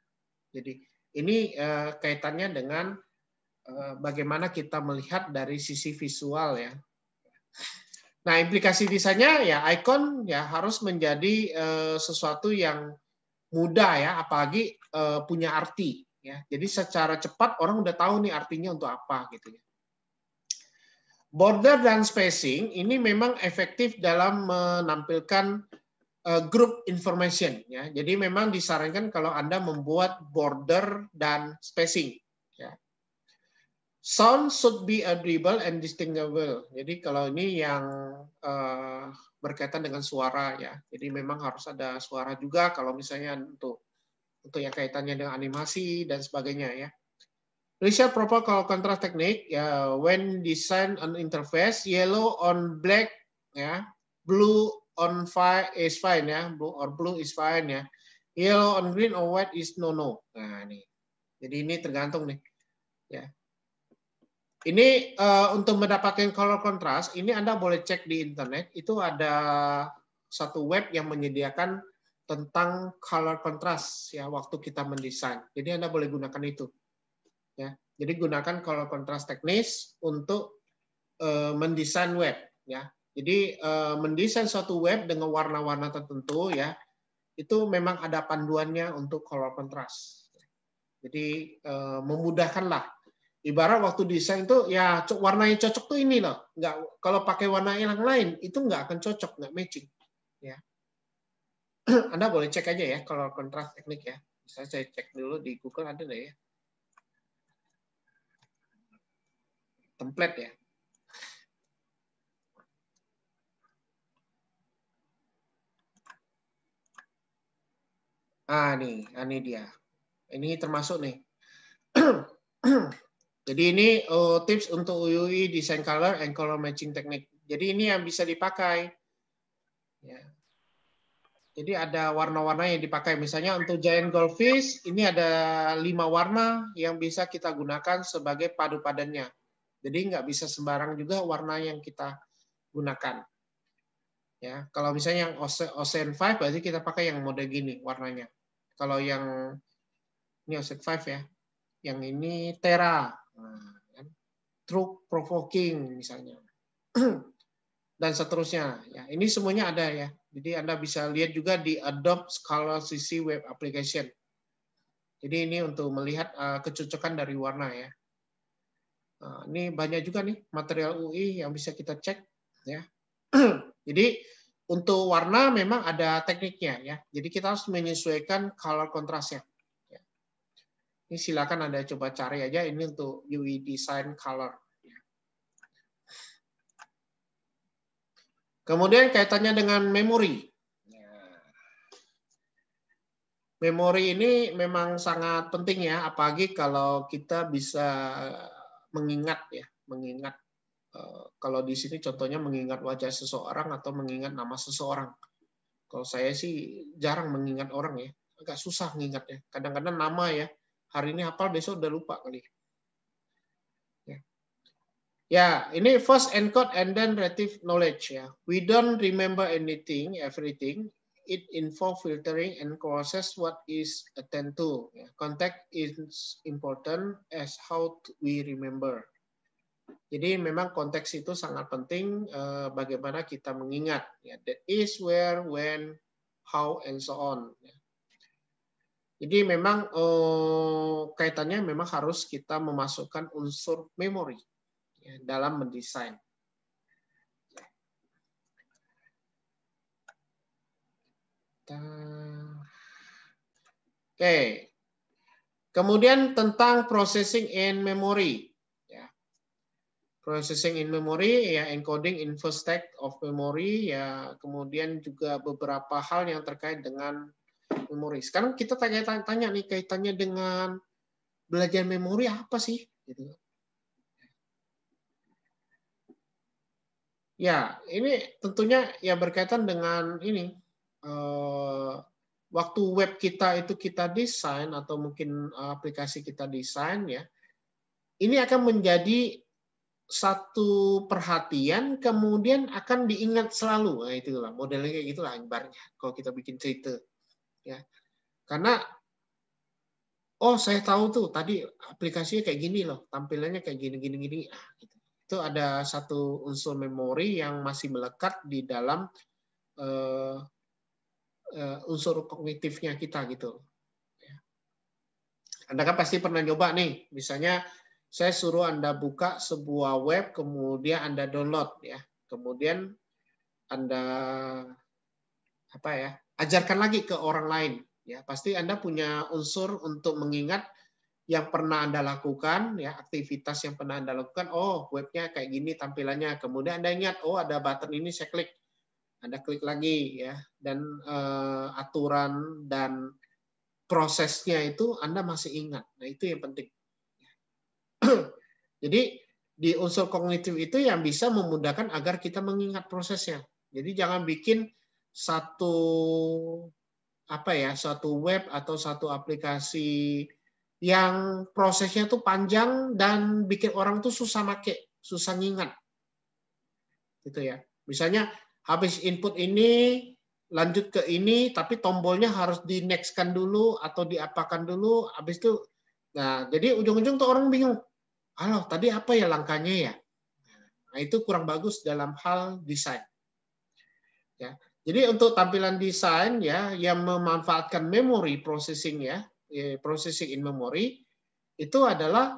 Jadi ini uh, kaitannya dengan uh, bagaimana kita melihat dari sisi visual ya. Nah, implikasi desainnya ya ikon ya harus menjadi uh, sesuatu yang mudah ya, apalagi uh, punya arti ya. Jadi secara cepat orang udah tahu nih artinya untuk apa gitu ya. Border dan spacing ini memang efektif dalam menampilkan uh, group information ya. Jadi memang disarankan kalau Anda membuat border dan spacing ya. Sound should be audible and distinguishable. Jadi kalau ini yang uh, berkaitan dengan suara ya. Jadi memang harus ada suara juga kalau misalnya untuk untuk yang kaitannya dengan animasi dan sebagainya ya. Proper color contrast technique ya when design an interface yellow on black ya blue on fine is fine ya, blue or blue is fine ya. Yellow on green or white is no no. Nah ini, jadi ini tergantung nih, ya. Ini uh, untuk mendapatkan color contrast, ini Anda boleh cek di internet. Itu ada satu web yang menyediakan tentang color contrast ya waktu kita mendesain. Jadi Anda boleh gunakan itu. Ya. Jadi gunakan color contrast teknis untuk uh, mendesain web ya. Jadi uh, mendesain suatu web dengan warna-warna tertentu ya, itu memang ada panduannya untuk color contrast. Jadi uh, memudahkanlah. Ibarat waktu desain itu ya warna yang cocok tuh ini loh. Nggak kalau pakai warna yang lain itu nggak akan cocok, nggak matching. [CLEARS THROAT] Anda boleh cek aja ya color contrast teknik ya. Bisa saya cek dulu di Google ada nggak ya? Template ya. Ah, nih, ah, ini dia. Ini termasuk nih. [CLEARS THROAT] Jadi ini uh, tips untuk UI design color and color matching teknik. Jadi ini yang bisa dipakai. Ya. Jadi ada warna-warna yang dipakai. Misalnya untuk giant goldfish, ini ada lima warna yang bisa kita gunakan sebagai padu padannya. Jadi nggak bisa sembarang juga warna yang kita gunakan. Ya, kalau misalnya yang Ocean 5 berarti kita pakai yang mode gini warnanya. Kalau yang ini Ocean 5 ya. Yang ini Terra. Nah, kan? Provoking misalnya. [CLEARS THROAT] Dan seterusnya. Ya, ini semuanya ada ya. Jadi Anda bisa lihat juga di Adobe Scholar CC Web Application. Jadi ini untuk melihat uh, kecocokan dari warna ya. Uh, ini banyak juga nih material UI yang bisa kita cek ya. [CLEARS THROAT] Jadi untuk warna memang ada tekniknya ya. Jadi kita harus menyesuaikan color kontrasnya. Ya. Ini silakan Anda coba cari aja ini untuk UI design color. Kemudian kaitannya dengan memori. Memori ini memang sangat penting ya, apalagi kalau kita bisa mengingat ya, mengingat eh, kalau di sini contohnya mengingat wajah seseorang atau mengingat nama seseorang. Kalau saya sih jarang mengingat orang ya, agak susah mengingatnya. Kadang-kadang nama ya, hari ini hafal besok udah lupa kali. Ya, ini first encode and then retrieve knowledge ya. We don't remember anything, everything. It info filtering and process what is attend to. Ya. Context is important as how we remember. Jadi memang konteks itu sangat penting uh, bagaimana kita mengingat. Ya. That is where, when, how, and so on. Ya. Jadi memang uh, kaitannya memang harus kita memasukkan unsur memori ya, dalam mendesain. Oke. Kemudian tentang processing in memory. Ya. Processing in memory, ya encoding in first stack of memory, ya kemudian juga beberapa hal yang terkait dengan memori. Sekarang kita tanya-tanya nih kaitannya dengan belajar memori apa sih? Gitu. Ya, ini tentunya ya berkaitan dengan ini eh, waktu web kita itu kita desain atau mungkin aplikasi kita desain ya, ini akan menjadi satu perhatian kemudian akan diingat selalu. Nah, itulah modelnya kayak gitulah ibaratnya kalau kita bikin cerita. Ya. Karena oh saya tahu tuh tadi aplikasinya kayak gini loh, tampilannya kayak gini gini gini. Ah, gitu itu ada satu unsur memori yang masih melekat di dalam uh, uh, unsur kognitifnya kita gitu. Ya. Anda kan pasti pernah nyoba nih, misalnya saya suruh Anda buka sebuah web, kemudian Anda download ya, kemudian Anda apa ya, ajarkan lagi ke orang lain ya, pasti Anda punya unsur untuk mengingat yang pernah Anda lakukan, ya aktivitas yang pernah Anda lakukan, oh webnya kayak gini tampilannya. Kemudian Anda ingat, oh ada button ini saya klik, Anda klik lagi ya, dan uh, aturan dan prosesnya itu Anda masih ingat. Nah itu yang penting. [CLEARS THROAT] Jadi di unsur kognitif itu yang bisa memudahkan agar kita mengingat prosesnya. Jadi jangan bikin satu apa ya, satu web atau satu aplikasi yang prosesnya tuh panjang dan bikin orang tuh susah make, susah ngingat. Gitu ya. Misalnya habis input ini lanjut ke ini tapi tombolnya harus di nextkan dulu atau diapakan dulu habis itu nah jadi ujung-ujung tuh orang bingung halo tadi apa ya langkahnya ya nah itu kurang bagus dalam hal desain ya jadi untuk tampilan desain ya yang memanfaatkan memory processing ya processing in memory itu adalah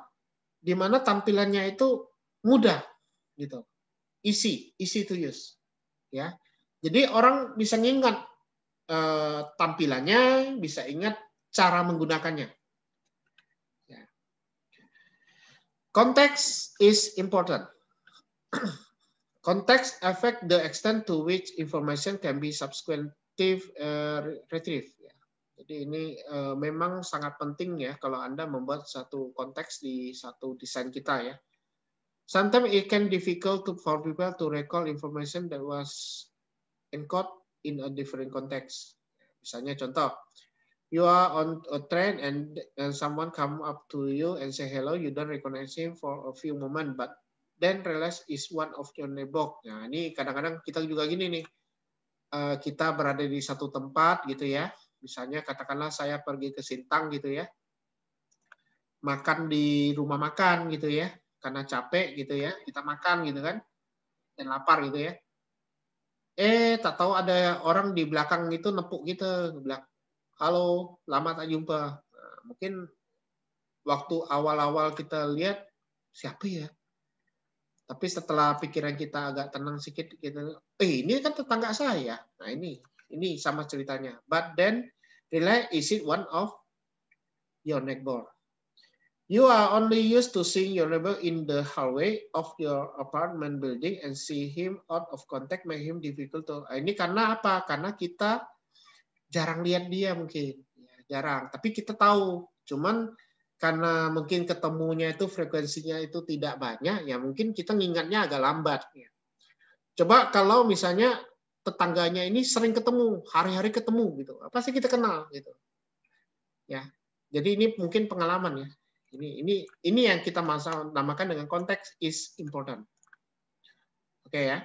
di mana tampilannya itu mudah gitu. Easy, easy to use. Ya. Jadi orang bisa ingat eh, tampilannya, bisa ingat cara menggunakannya. Ya. Context is important. [CLEARS THROAT] Context affect the extent to which information can be subsequently uh, retrieved. Jadi ini uh, memang sangat penting ya kalau Anda membuat satu konteks di satu desain kita ya. Sometimes it can difficult to, for people to recall information that was encoded in a different context. Misalnya contoh, you are on a train and, and someone come up to you and say hello, you don't recognize him for a few moment, but then realize is one of your neighbor. Nah ini kadang-kadang kita juga gini nih, eh, kita berada di satu tempat gitu ya, misalnya katakanlah saya pergi ke Sintang gitu ya, makan di rumah makan gitu ya, karena capek gitu ya, kita makan gitu kan, dan lapar gitu ya. Eh, tak tahu ada orang di belakang itu nepuk gitu, bilang, halo, lama tak jumpa. Nah, mungkin waktu awal-awal kita lihat, siapa ya? Tapi setelah pikiran kita agak tenang sedikit, kita, eh ini kan tetangga saya. Nah ini, ini sama ceritanya. But then, realize is it one of your neighbor? You are only used to seeing your neighbor in the hallway of your apartment building and see him out of contact make him difficult to. Ini karena apa? Karena kita jarang lihat dia mungkin, ya, jarang. Tapi kita tahu, cuman karena mungkin ketemunya itu frekuensinya itu tidak banyak, ya mungkin kita ngingatnya agak lambat. Ya. Coba kalau misalnya tetangganya ini sering ketemu, hari-hari ketemu gitu, apa sih kita kenal gitu. Ya, jadi ini mungkin pengalaman ya. Ini ini ini yang kita masalah namakan dengan konteks is important. Oke okay, ya.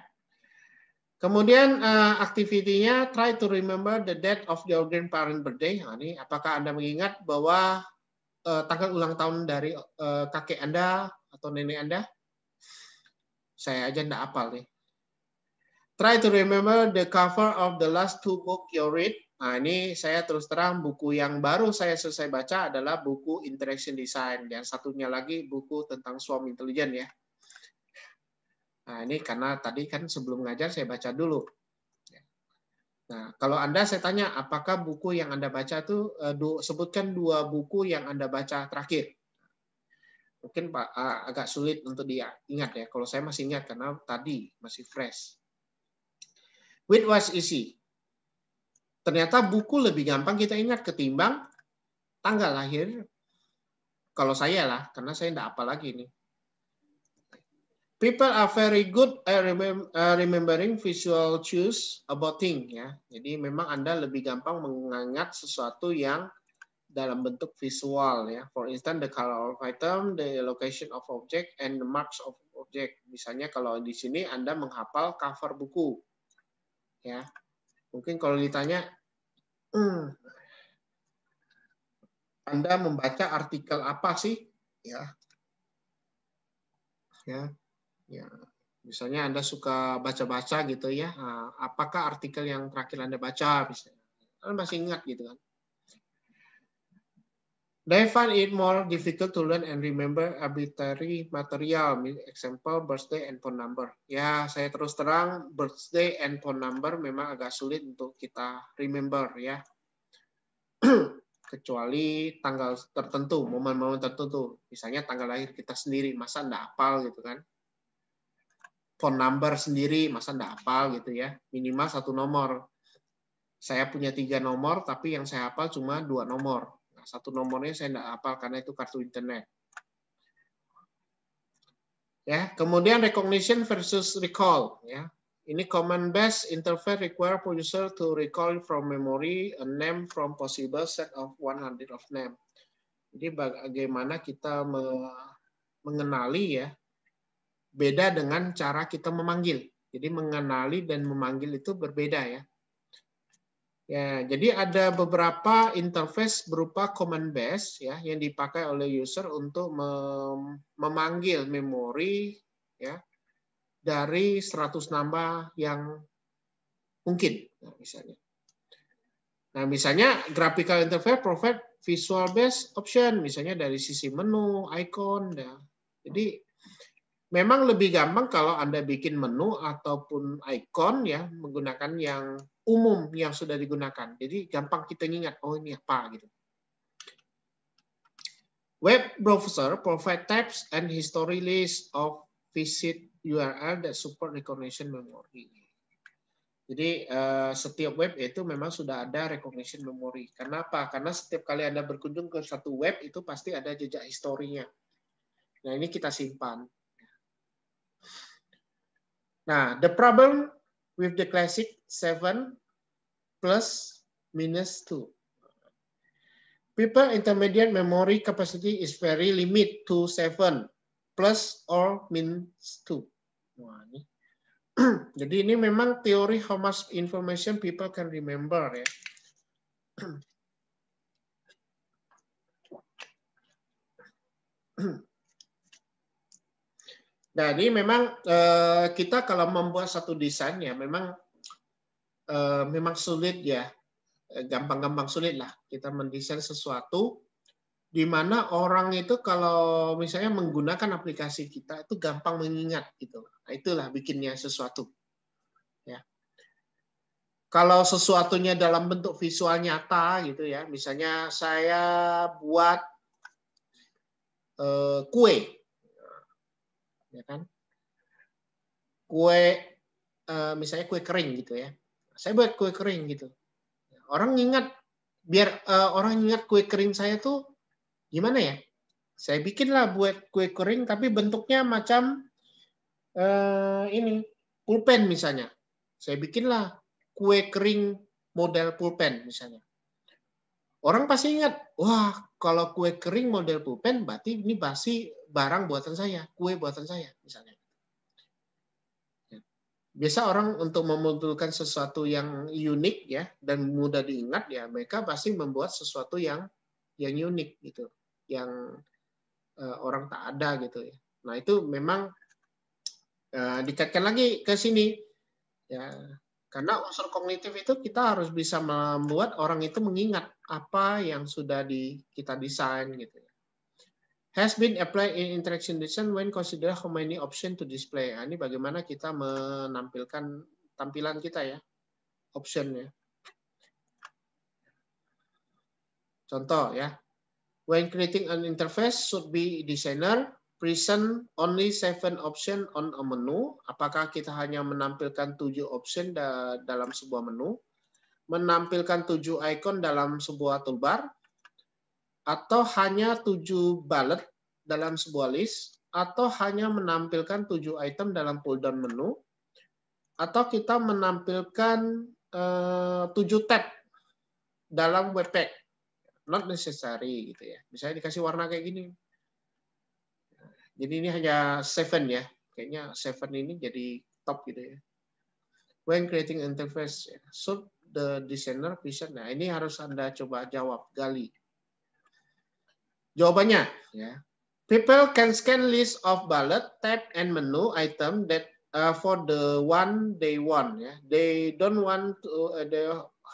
Kemudian uh, aktivitinya try to remember the date of your grandparent birthday. Nah, ini apakah Anda mengingat bahwa uh, tanggal ulang tahun dari uh, kakek Anda atau nenek Anda? Saya aja enggak apal nih. Try to remember the cover of the last two book you read. Nah, ini saya terus terang buku yang baru saya selesai baca adalah buku Interaction Design. Dan satunya lagi buku tentang Swarm Intelligence ya. Nah, ini karena tadi kan sebelum ngajar saya baca dulu. Nah, kalau Anda saya tanya, apakah buku yang Anda baca itu eh, sebutkan dua buku yang Anda baca terakhir? Mungkin Pak agak sulit untuk dia ingat ya. Kalau saya masih ingat karena tadi masih fresh. Which was easy ternyata buku lebih gampang kita ingat ketimbang tanggal lahir. Kalau saya lah, karena saya tidak apa lagi ini. People are very good at remembering visual cues about thing ya. Jadi memang Anda lebih gampang mengingat sesuatu yang dalam bentuk visual ya. For instance, the color of item, the location of object, and the marks of object. Misalnya kalau di sini Anda menghafal cover buku. Ya. Mungkin kalau ditanya, hmm, Anda membaca artikel apa sih? Ya, ya, ya. Misalnya Anda suka baca-baca gitu ya, nah, apakah artikel yang terakhir Anda baca? Misalnya, Anda masih ingat gitu kan? They find it more difficult to learn and remember arbitrary material, example birthday and phone number. Ya, saya terus terang birthday and phone number memang agak sulit untuk kita remember ya. [CLEARS THROAT] Kecuali tanggal tertentu, momen-momen tertentu. Misalnya tanggal lahir kita sendiri, masa enggak hafal gitu kan. Phone number sendiri, masa enggak hafal gitu ya. Minimal satu nomor. Saya punya tiga nomor, tapi yang saya hafal cuma dua nomor Satu nomornya saya tidak hafal karena itu kartu internet. Ya, kemudian recognition versus recall. Ya, ini command based interface require user to recall from memory a name from possible set of 100 of name. Jadi bagaimana kita mengenali ya beda dengan cara kita memanggil. Jadi mengenali dan memanggil itu berbeda ya. Ya, jadi ada beberapa interface berupa command base ya yang dipakai oleh user untuk mem memanggil memori ya dari 100 nama yang mungkin nah, misalnya. Nah, misalnya graphical interface provide visual based option misalnya dari sisi menu, icon ya. Jadi memang lebih gampang kalau Anda bikin menu ataupun icon ya menggunakan yang umum yang sudah digunakan. Jadi gampang kita ingat, oh ini apa gitu. Web browser provide types and history list of visit URL that support recognition memory. Jadi uh, setiap web itu memang sudah ada recognition memory. Kenapa? Karena setiap kali Anda berkunjung ke satu web itu pasti ada jejak historinya. Nah ini kita simpan. Nah, the problem with the classic 7 plus minus 2. People intermediate memory capacity is very limit to 7 plus or minus 2. Wah, ini. [CLEARS THROAT] Jadi ini memang teori how much information people can remember ya. [CLEARS THROAT] Jadi memang eh, kita kalau membuat satu desain ya memang eh, memang sulit ya, eh, gampang-gampang sulit lah kita mendesain sesuatu di mana orang itu kalau misalnya menggunakan aplikasi kita itu gampang mengingat gitu. Nah, itulah bikinnya sesuatu. Ya. Kalau sesuatunya dalam bentuk visual nyata gitu ya, misalnya saya buat uh, kue ya kan kue uh, misalnya kue kering gitu ya saya buat kue kering gitu. Orang ingat biar uh, orang ingat kue kering saya tuh gimana ya? Saya bikinlah buat kue kering tapi bentuknya macam uh, ini pulpen misalnya. Saya bikinlah kue kering model pulpen misalnya. Orang pasti ingat wah kalau kue kering model pulpen berarti ini pasti barang buatan saya, kue buatan saya misalnya. Biasa orang untuk memunculkan sesuatu yang unik ya dan mudah diingat ya mereka pasti membuat sesuatu yang yang unik gitu, yang uh, orang tak ada gitu ya. Nah itu memang uh, dikaitkan lagi ke sini. Ya karena unsur kognitif itu kita harus bisa membuat orang itu mengingat apa yang sudah di, kita desain gitu ya has been applied in interaction design when consider how many option to display. Nah, ini bagaimana kita menampilkan tampilan kita ya, optionnya. Contoh ya, when creating an interface should be designer present only seven option on a menu. Apakah kita hanya menampilkan tujuh option dalam sebuah menu? Menampilkan tujuh icon dalam sebuah toolbar? Atau hanya tujuh bullet dalam sebuah list, atau hanya menampilkan tujuh item dalam pull down menu, atau kita menampilkan eh, tujuh tab dalam webpack. Not necessary gitu ya. Misalnya dikasih warna kayak gini. Jadi ini hanya seven ya. Kayaknya seven ini jadi top gitu ya. When creating interface, should the designer vision. Nah ini harus anda coba jawab, gali. Jawabannya, ya. People can scan list of ballot, tab, and menu item that uh, for the one they want. Ya. They don't want to, uh, they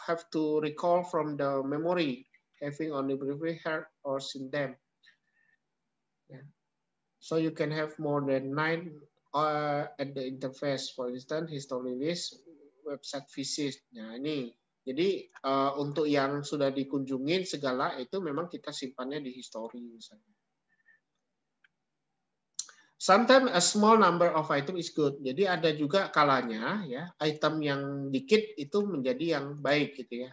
have to recall from the memory, having only briefly heard or seen them. Yeah. So you can have more than nine uh, at the interface. For instance, history list, website visit. Nah ini jadi uh, untuk yang sudah dikunjungin segala itu memang kita simpannya di history misalnya. Sometimes a small number of item is good. Jadi ada juga kalanya ya item yang dikit itu menjadi yang baik gitu ya.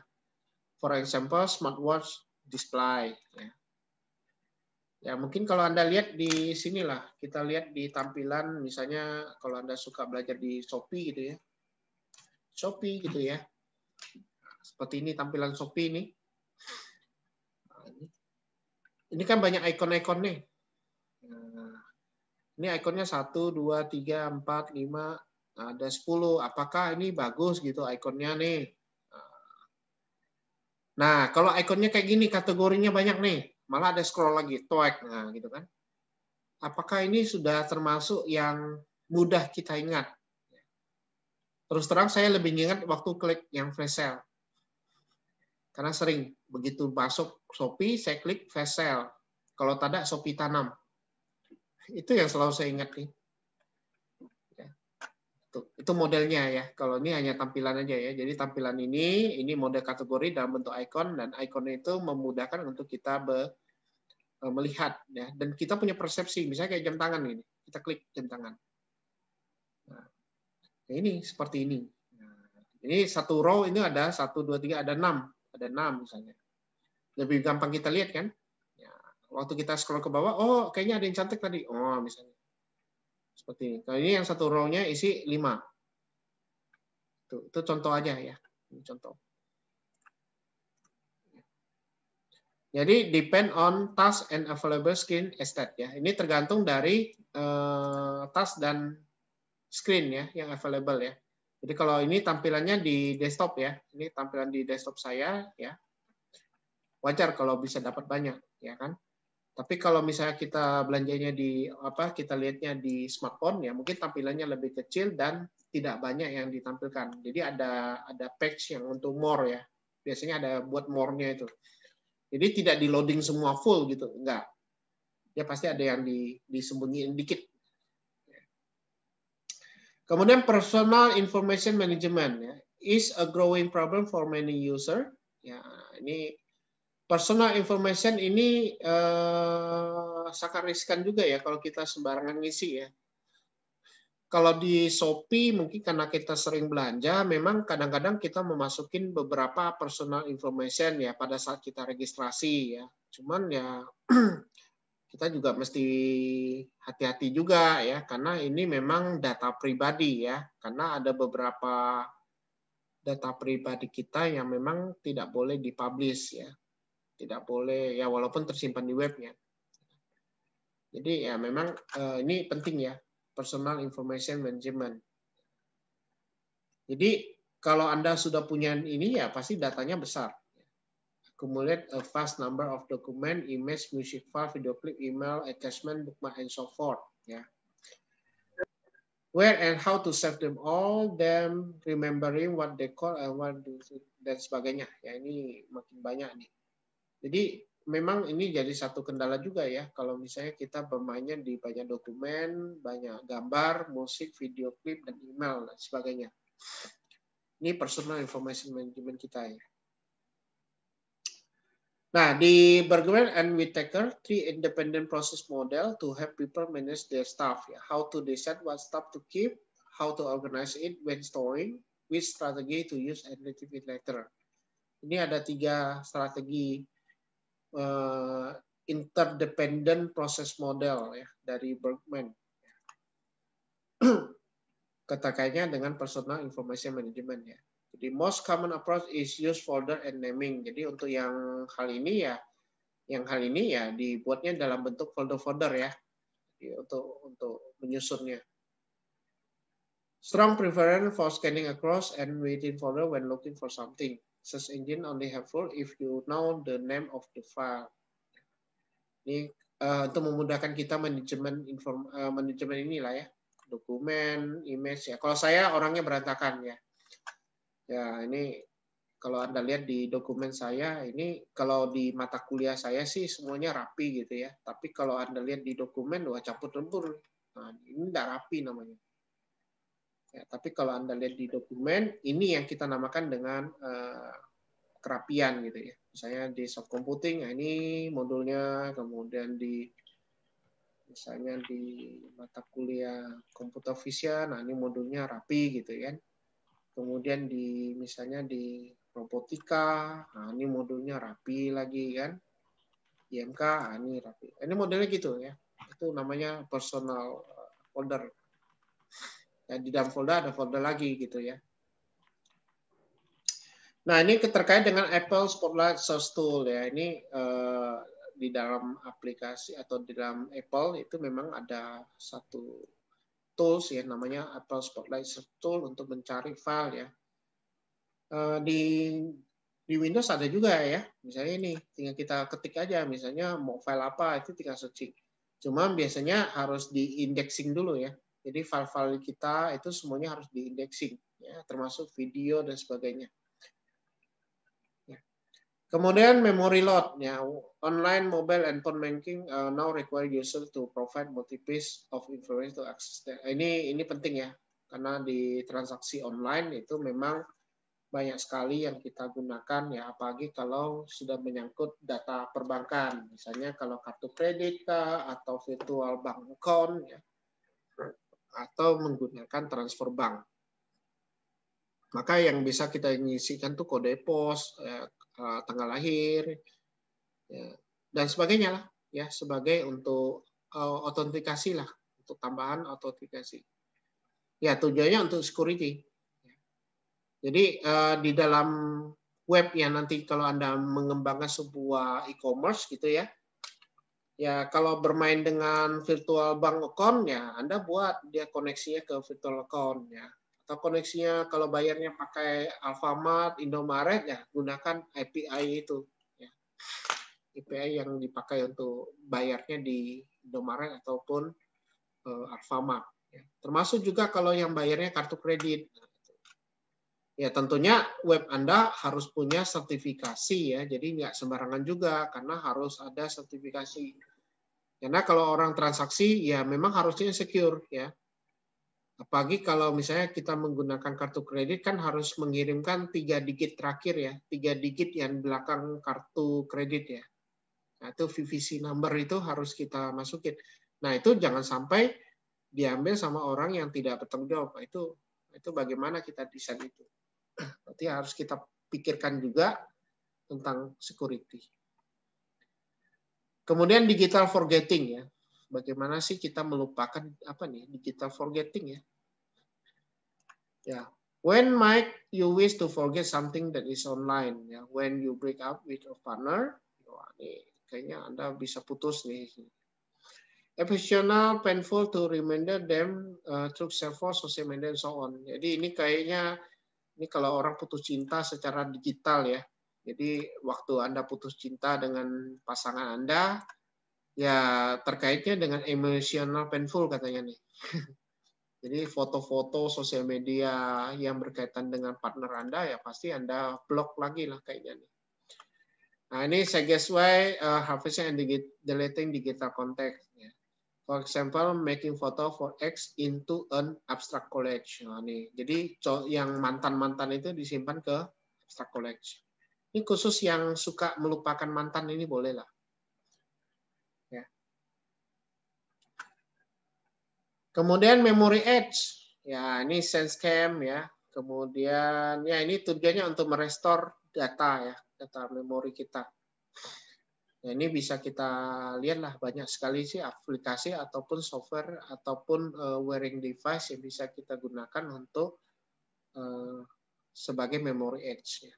For example, smartwatch display. Ya. ya mungkin kalau anda lihat di sinilah kita lihat di tampilan misalnya kalau anda suka belajar di Shopee gitu ya, Shopee gitu ya. Seperti ini tampilan Shopee ini. Nah, ini kan banyak ikon-ikon nih. Nah, ini ikonnya 1, 2, 3, 4, 5, ada 10. Apakah ini bagus gitu ikonnya nih? Nah, kalau ikonnya kayak gini, kategorinya banyak nih. Malah ada scroll lagi, toek. Nah, gitu kan. Apakah ini sudah termasuk yang mudah kita ingat? Terus terang saya lebih ingat waktu klik yang flash sale. Karena sering begitu masuk Shopee, saya klik flash sale. Kalau tidak Shopee tanam. Itu yang selalu saya ingat nih. Ya. Itu, modelnya ya. Kalau ini hanya tampilan aja ya. Jadi tampilan ini, ini model kategori dalam bentuk icon dan ikonnya itu memudahkan untuk kita be, e, melihat ya. Dan kita punya persepsi. Misalnya kayak jam tangan ini. Kita klik jam tangan. Nah, ini seperti ini. Nah, ini satu row ini ada satu dua tiga ada enam ada enam misalnya. Lebih gampang kita lihat kan? Ya, waktu kita scroll ke bawah, oh kayaknya ada yang cantik tadi. Oh misalnya. seperti ini. Kalau ini yang satu row-nya isi 5. Itu, itu contoh aja ya. Ini contoh. Jadi depend on task and available screen estate ya. Ini tergantung dari uh, task dan screen ya yang available ya. Jadi kalau ini tampilannya di desktop ya. Ini tampilan di desktop saya ya. Wajar kalau bisa dapat banyak ya kan. Tapi kalau misalnya kita belanjanya di apa kita lihatnya di smartphone ya mungkin tampilannya lebih kecil dan tidak banyak yang ditampilkan. Jadi ada ada page yang untuk more ya. Biasanya ada buat more-nya itu. Jadi tidak di loading semua full gitu, enggak. Ya pasti ada yang di, disembunyiin dikit. Kemudian personal information management ya is a growing problem for many user. Ya, ini personal information ini eh, sangat riskan juga ya kalau kita sembarangan ngisi ya. Kalau di Shopee mungkin karena kita sering belanja, memang kadang-kadang kita memasukin beberapa personal information ya pada saat kita registrasi ya. Cuman ya [CLEARS THROAT] kita juga mesti hati-hati juga ya karena ini memang data pribadi ya. Karena ada beberapa data pribadi kita yang memang tidak boleh dipublish ya tidak boleh ya walaupun tersimpan di webnya. Jadi ya memang uh, ini penting ya personal information management. Jadi kalau Anda sudah punya ini ya pasti datanya besar. Accumulate a vast number of document, image, music file, video clip, email, attachment, bookmark, and so forth. Ya. Where and how to save them all, them remembering what they call and what do, dan sebagainya. Ya ini makin banyak nih. Jadi memang ini jadi satu kendala juga ya kalau misalnya kita bermainnya di banyak dokumen, banyak gambar, musik, video klip dan email dan sebagainya. Ini personal information management kita ya. Nah, di Bergman and Whittaker, three independent process model to help people manage their stuff. Ya. How to decide what stuff to keep, how to organize it when storing, which strategy to use and retrieve it later. Ini ada tiga strategi uh, interdependent process model ya dari Bergman. Keterkaitnya dengan personal information management ya. Jadi most common approach is use folder and naming. Jadi untuk yang hal ini ya, yang hal ini ya dibuatnya dalam bentuk folder-folder ya, Jadi untuk untuk menyusunnya. Strong preference for scanning across and within folder when looking for something. Search engine only helpful if you know the name of the file. Ini uh, untuk memudahkan kita manajemen inform uh, manajemen inilah ya, dokumen, image ya. Kalau saya orangnya berantakan ya. Ya ini kalau anda lihat di dokumen saya ini kalau di mata kuliah saya sih semuanya rapi gitu ya. Tapi kalau anda lihat di dokumen wah campur lembur. Nah, ini tidak rapi namanya. Ya, tapi kalau Anda lihat di dokumen, ini yang kita namakan dengan uh, kerapian gitu ya. Misalnya di soft computing, nah ini modulnya, kemudian di misalnya di mata kuliah komputer vision, nah ini modulnya rapi gitu kan. Kemudian di misalnya di robotika, nah ini modulnya rapi lagi kan. IMK, nah ini rapi. Ini modelnya gitu ya. Itu namanya personal eh, folder Ya, di dalam folder ada folder lagi gitu ya. Nah, ini terkait dengan Apple Spotlight Search Tool ya. Ini eh, di dalam aplikasi atau di dalam Apple itu memang ada satu tools ya namanya Apple Spotlight Search Tool untuk mencari file ya. Eh, di di Windows ada juga ya. Misalnya ini tinggal kita ketik aja misalnya mau file apa itu tinggal searching. Cuma biasanya harus di indexing dulu ya. Jadi file-file kita itu semuanya harus diindexing, ya, termasuk video dan sebagainya. Ya. Kemudian memory load, ya, online, mobile, and phone banking uh, now require user to provide multiple of information to access. Ini ini penting ya, karena di transaksi online itu memang banyak sekali yang kita gunakan ya apalagi kalau sudah menyangkut data perbankan misalnya kalau kartu kredit atau virtual bank account ya atau menggunakan transfer bank. Maka yang bisa kita ngisikan tuh kode pos, ya, eh, tanggal lahir, ya, dan sebagainya lah, ya sebagai untuk uh, eh, autentikasi lah untuk tambahan autentikasi. Ya, tujuannya untuk security. Jadi uh, di dalam web yang nanti kalau Anda mengembangkan sebuah e-commerce gitu ya, ya kalau bermain dengan virtual bank account ya Anda buat dia koneksinya ke virtual account ya. Atau koneksinya kalau bayarnya pakai Alfamart, Indomaret ya gunakan API itu ya. API yang dipakai untuk bayarnya di Indomaret ataupun uh, Alfamart ya. Termasuk juga kalau yang bayarnya kartu kredit. Ya tentunya web Anda harus punya sertifikasi ya, jadi nggak sembarangan juga karena harus ada sertifikasi. Karena kalau orang transaksi ya memang harusnya secure ya. Apalagi kalau misalnya kita menggunakan kartu kredit kan harus mengirimkan tiga digit terakhir ya, tiga digit yang belakang kartu kredit ya. Nah, itu VVC number itu harus kita masukin. Nah itu jangan sampai diambil sama orang yang tidak bertanggung jawab. Itu itu bagaimana kita desain itu. Berarti harus kita pikirkan juga tentang security. Kemudian digital forgetting ya. Bagaimana sih kita melupakan apa nih digital forgetting ya? Ya, when might you wish to forget something that is online ya? When you break up with a partner, wah ini kayaknya Anda bisa putus nih. Emotional, painful to remember them uh, through phone, social media, and so on. Jadi ini kayaknya ini kalau orang putus cinta secara digital ya. Jadi waktu Anda putus cinta dengan pasangan Anda, ya terkaitnya dengan emotional painful katanya nih. [LAUGHS] Jadi foto-foto sosial media yang berkaitan dengan partner Anda ya pasti Anda blok lagi lah kayaknya nih. Nah ini saya guess why uh, harvesting and deleting digital context. Ya. For example, making photo for X into an abstract collage. Nah, nih. Jadi yang mantan-mantan itu disimpan ke abstract collage. Ini khusus yang suka melupakan mantan ini boleh lah. Ya. Kemudian memory edge. Ya, ini sense cam ya. Kemudian ya ini tujuannya untuk merestore data ya, data memori kita. Nah, ini bisa kita lihat lah banyak sekali sih aplikasi ataupun software ataupun uh, wearing device yang bisa kita gunakan untuk uh, sebagai memory edge. Ya.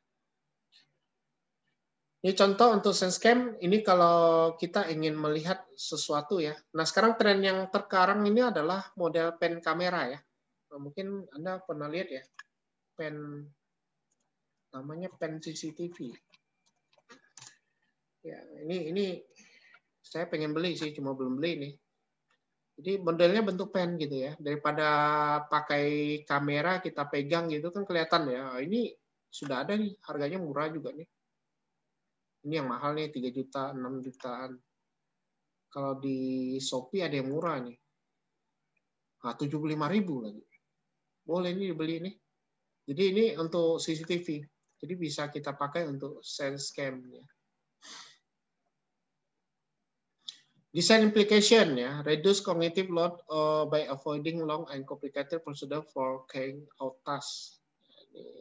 Ini contoh untuk SenseCam, ini kalau kita ingin melihat sesuatu ya. Nah sekarang tren yang terkarang ini adalah model pen kamera ya. Nah, mungkin Anda pernah lihat ya, pen namanya pen CCTV. Ya, ini ini saya pengen beli sih, cuma belum beli nih. Jadi modelnya bentuk pen gitu ya. Daripada pakai kamera kita pegang gitu kan kelihatan ya. Ini sudah ada nih, harganya murah juga nih. Ini yang mahal nih 3 juta, 6 jutaan. Kalau di Shopee ada yang murah nih. Nah, 75 ribu lagi. Boleh ini dibeli nih. Jadi ini untuk CCTV. Jadi bisa kita pakai untuk sense cam ya. Design implication ya, reduce cognitive load uh, by avoiding long and complicated procedure for carrying out tasks.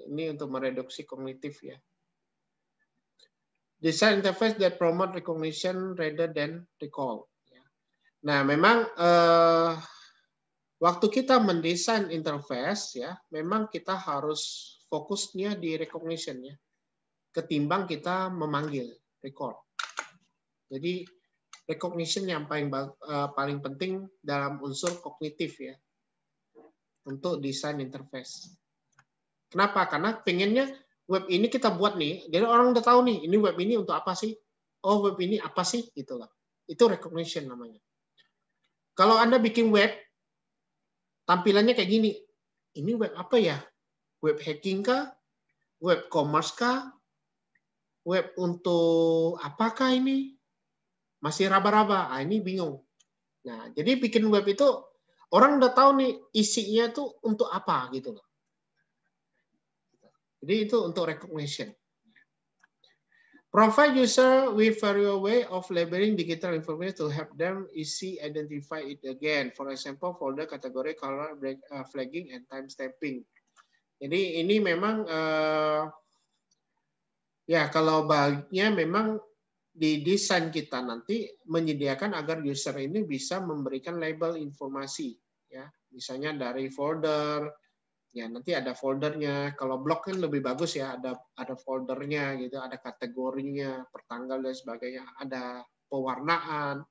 Ini untuk mereduksi kognitif ya. Design interface that promote recognition rather than recall. Ya. Nah, memang uh, waktu kita mendesain interface ya, memang kita harus fokusnya di recognition ya, ketimbang kita memanggil record. Jadi recognition yang paling uh, paling penting dalam unsur kognitif ya untuk desain interface. Kenapa? Karena pengennya web ini kita buat nih, jadi orang udah tahu nih, ini web ini untuk apa sih? Oh, web ini apa sih? Itulah. Itu recognition namanya. Kalau Anda bikin web, tampilannya kayak gini. Ini web apa ya? Web hacking kah? Web commerce kah? Web untuk apakah ini? masih raba-raba. Ah, ini bingung. Nah, jadi bikin web itu orang udah tahu nih isinya tuh untuk apa gitu loh. Jadi itu untuk recognition. Provide user with various way of labeling digital information to help them easy identify it again. For example, folder, kategori, color, uh, flagging, and time stamping. Jadi ini memang uh, ya kalau baginya memang di desain kita nanti menyediakan agar user ini bisa memberikan label informasi ya misalnya dari folder ya nanti ada foldernya kalau blog kan lebih bagus ya ada ada foldernya gitu ada kategorinya pertanggal dan sebagainya ada pewarnaan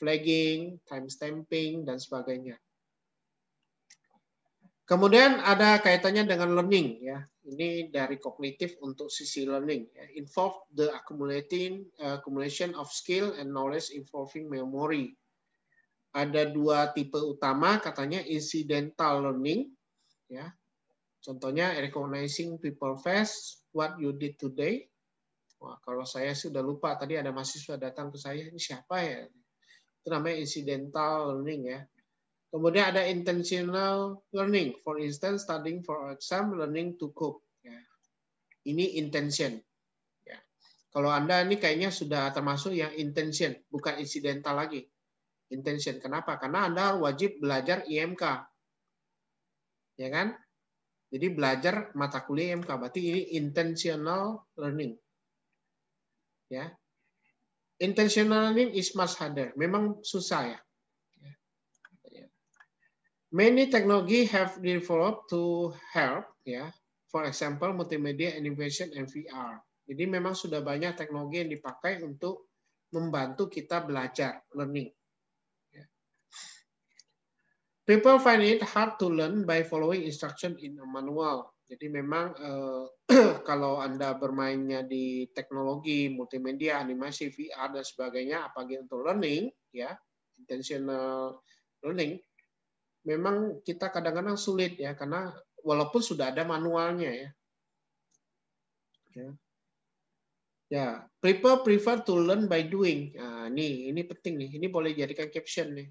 flagging timestamping dan sebagainya Kemudian ada kaitannya dengan learning ya. Ini dari kognitif untuk sisi learning. Ya. Involve the accumulating uh, accumulation of skill and knowledge involving memory. Ada dua tipe utama katanya incidental learning ya. Contohnya recognizing people face, what you did today. Wah, kalau saya sudah lupa tadi ada mahasiswa datang ke saya, ini siapa ya? Itu namanya incidental learning ya Kemudian ada intentional learning, for instance, studying for exam, learning to cook. Ya. Ini intention. Ya. Kalau Anda ini kayaknya sudah termasuk yang intention, bukan incidental lagi. Intention. Kenapa? Karena Anda wajib belajar IMK. Ya kan? Jadi belajar mata kuliah IMK. Berarti ini intentional learning. Ya. Intentional learning is much harder. Memang susah ya Many technology have developed to help, ya. For example, multimedia, animation, and VR. Jadi memang sudah banyak teknologi yang dipakai untuk membantu kita belajar, learning. People find it hard to learn by following instruction in a manual. Jadi memang eh, [CLEARS THROAT] kalau Anda bermainnya di teknologi, multimedia, animasi, VR dan sebagainya, apalagi untuk learning, ya, intentional learning, memang kita kadang-kadang sulit ya karena walaupun sudah ada manualnya ya. Ya, ya prefer prefer to learn by doing. Nah, ini ini penting nih. Ini boleh jadikan caption nih.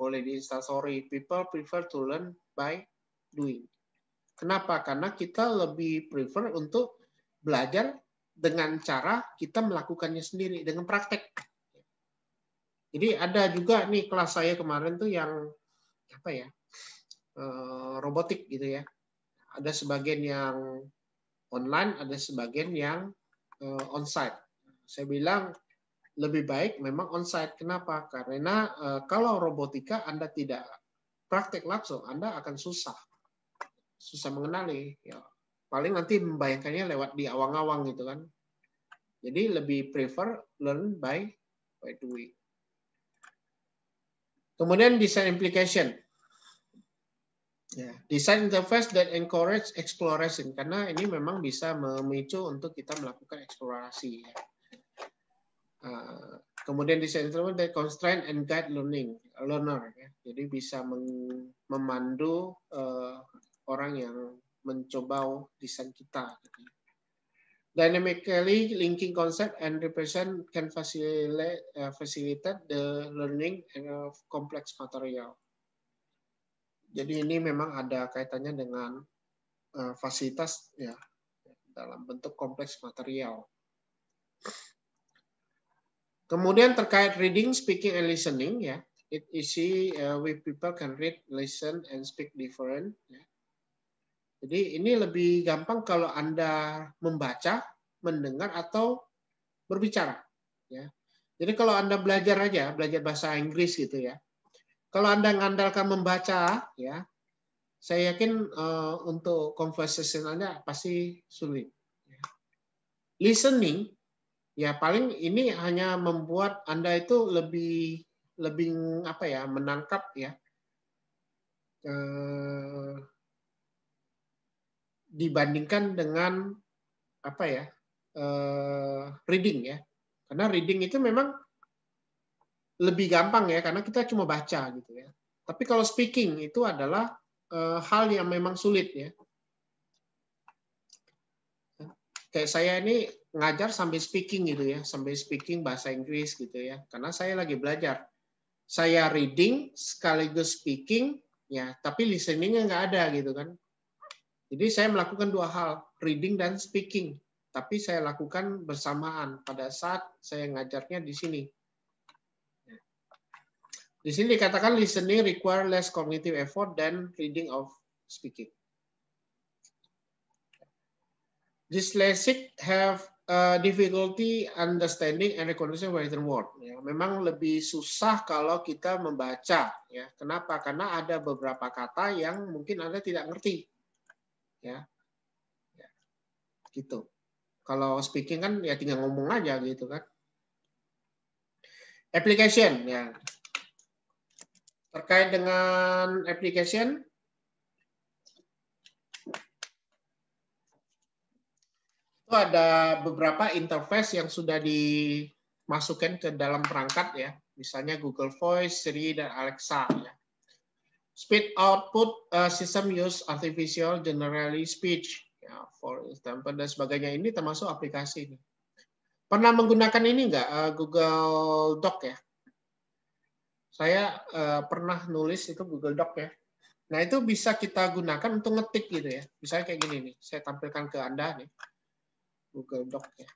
Boleh di instastory. People prefer to learn by doing. Kenapa? Karena kita lebih prefer untuk belajar dengan cara kita melakukannya sendiri dengan praktek. Jadi ada juga nih kelas saya kemarin tuh yang apa ya eh, robotik gitu ya. Ada sebagian yang online, ada sebagian yang eh, onsite. Saya bilang lebih baik memang onsite. Kenapa? Karena eh, kalau robotika Anda tidak praktek langsung, Anda akan susah, susah mengenali. Ya, paling nanti membayangkannya lewat di awang-awang gitu kan. Jadi lebih prefer learn by by doing. Kemudian design implication. Ya, design interface that encourage exploration karena ini memang bisa memicu untuk kita melakukan eksplorasi. Ya. Uh, kemudian design interface that constrain and guide learning learner. Ya. Jadi bisa memandu uh, orang yang mencoba desain kita. Gitu. Dynamically linking concept and represent can facilitate, uh, facilitate the learning of complex material. Jadi ini memang ada kaitannya dengan uh, fasilitas ya dalam bentuk kompleks material. Kemudian terkait reading, speaking, and listening ya, it easy uh, with people can read, listen, and speak different. Ya. Jadi ini lebih gampang kalau Anda membaca, mendengar atau berbicara. Ya. Jadi kalau Anda belajar aja, belajar bahasa Inggris gitu ya. Kalau Anda mengandalkan membaca, ya, saya yakin uh, untuk conversation Anda pasti sulit. Ya. Listening, ya paling ini hanya membuat Anda itu lebih lebih apa ya menangkap ya. Uh, dibandingkan dengan apa ya uh, reading ya. Karena reading itu memang lebih gampang ya karena kita cuma baca gitu ya. Tapi kalau speaking itu adalah uh, hal yang memang sulit ya. Kayak saya ini ngajar sambil speaking gitu ya sambil speaking bahasa Inggris gitu ya karena saya lagi belajar saya reading sekaligus speaking ya tapi listeningnya nggak ada gitu kan jadi saya melakukan dua hal, reading dan speaking. Tapi saya lakukan bersamaan pada saat saya ngajarnya di sini. Di sini dikatakan listening require less cognitive effort than reading of speaking. Dyslexic have uh, difficulty understanding and recognition written word. Ya, memang lebih susah kalau kita membaca. Ya, kenapa? Karena ada beberapa kata yang mungkin anda tidak ngerti. Ya, ya gitu. Kalau speaking kan ya tinggal ngomong aja gitu kan. Application ya. Terkait dengan application, itu ada beberapa interface yang sudah dimasukkan ke dalam perangkat ya, misalnya Google Voice, Siri, dan Alexa. Ya. Speed output uh, system use artificial generally speech, ya, for example dan sebagainya ini termasuk aplikasi ini. Pernah menggunakan ini enggak uh, Google Doc ya? Saya uh, pernah nulis itu Google Doc ya. Nah itu bisa kita gunakan untuk ngetik gitu ya. Misalnya kayak gini nih, saya tampilkan ke anda nih. Google Doc ya.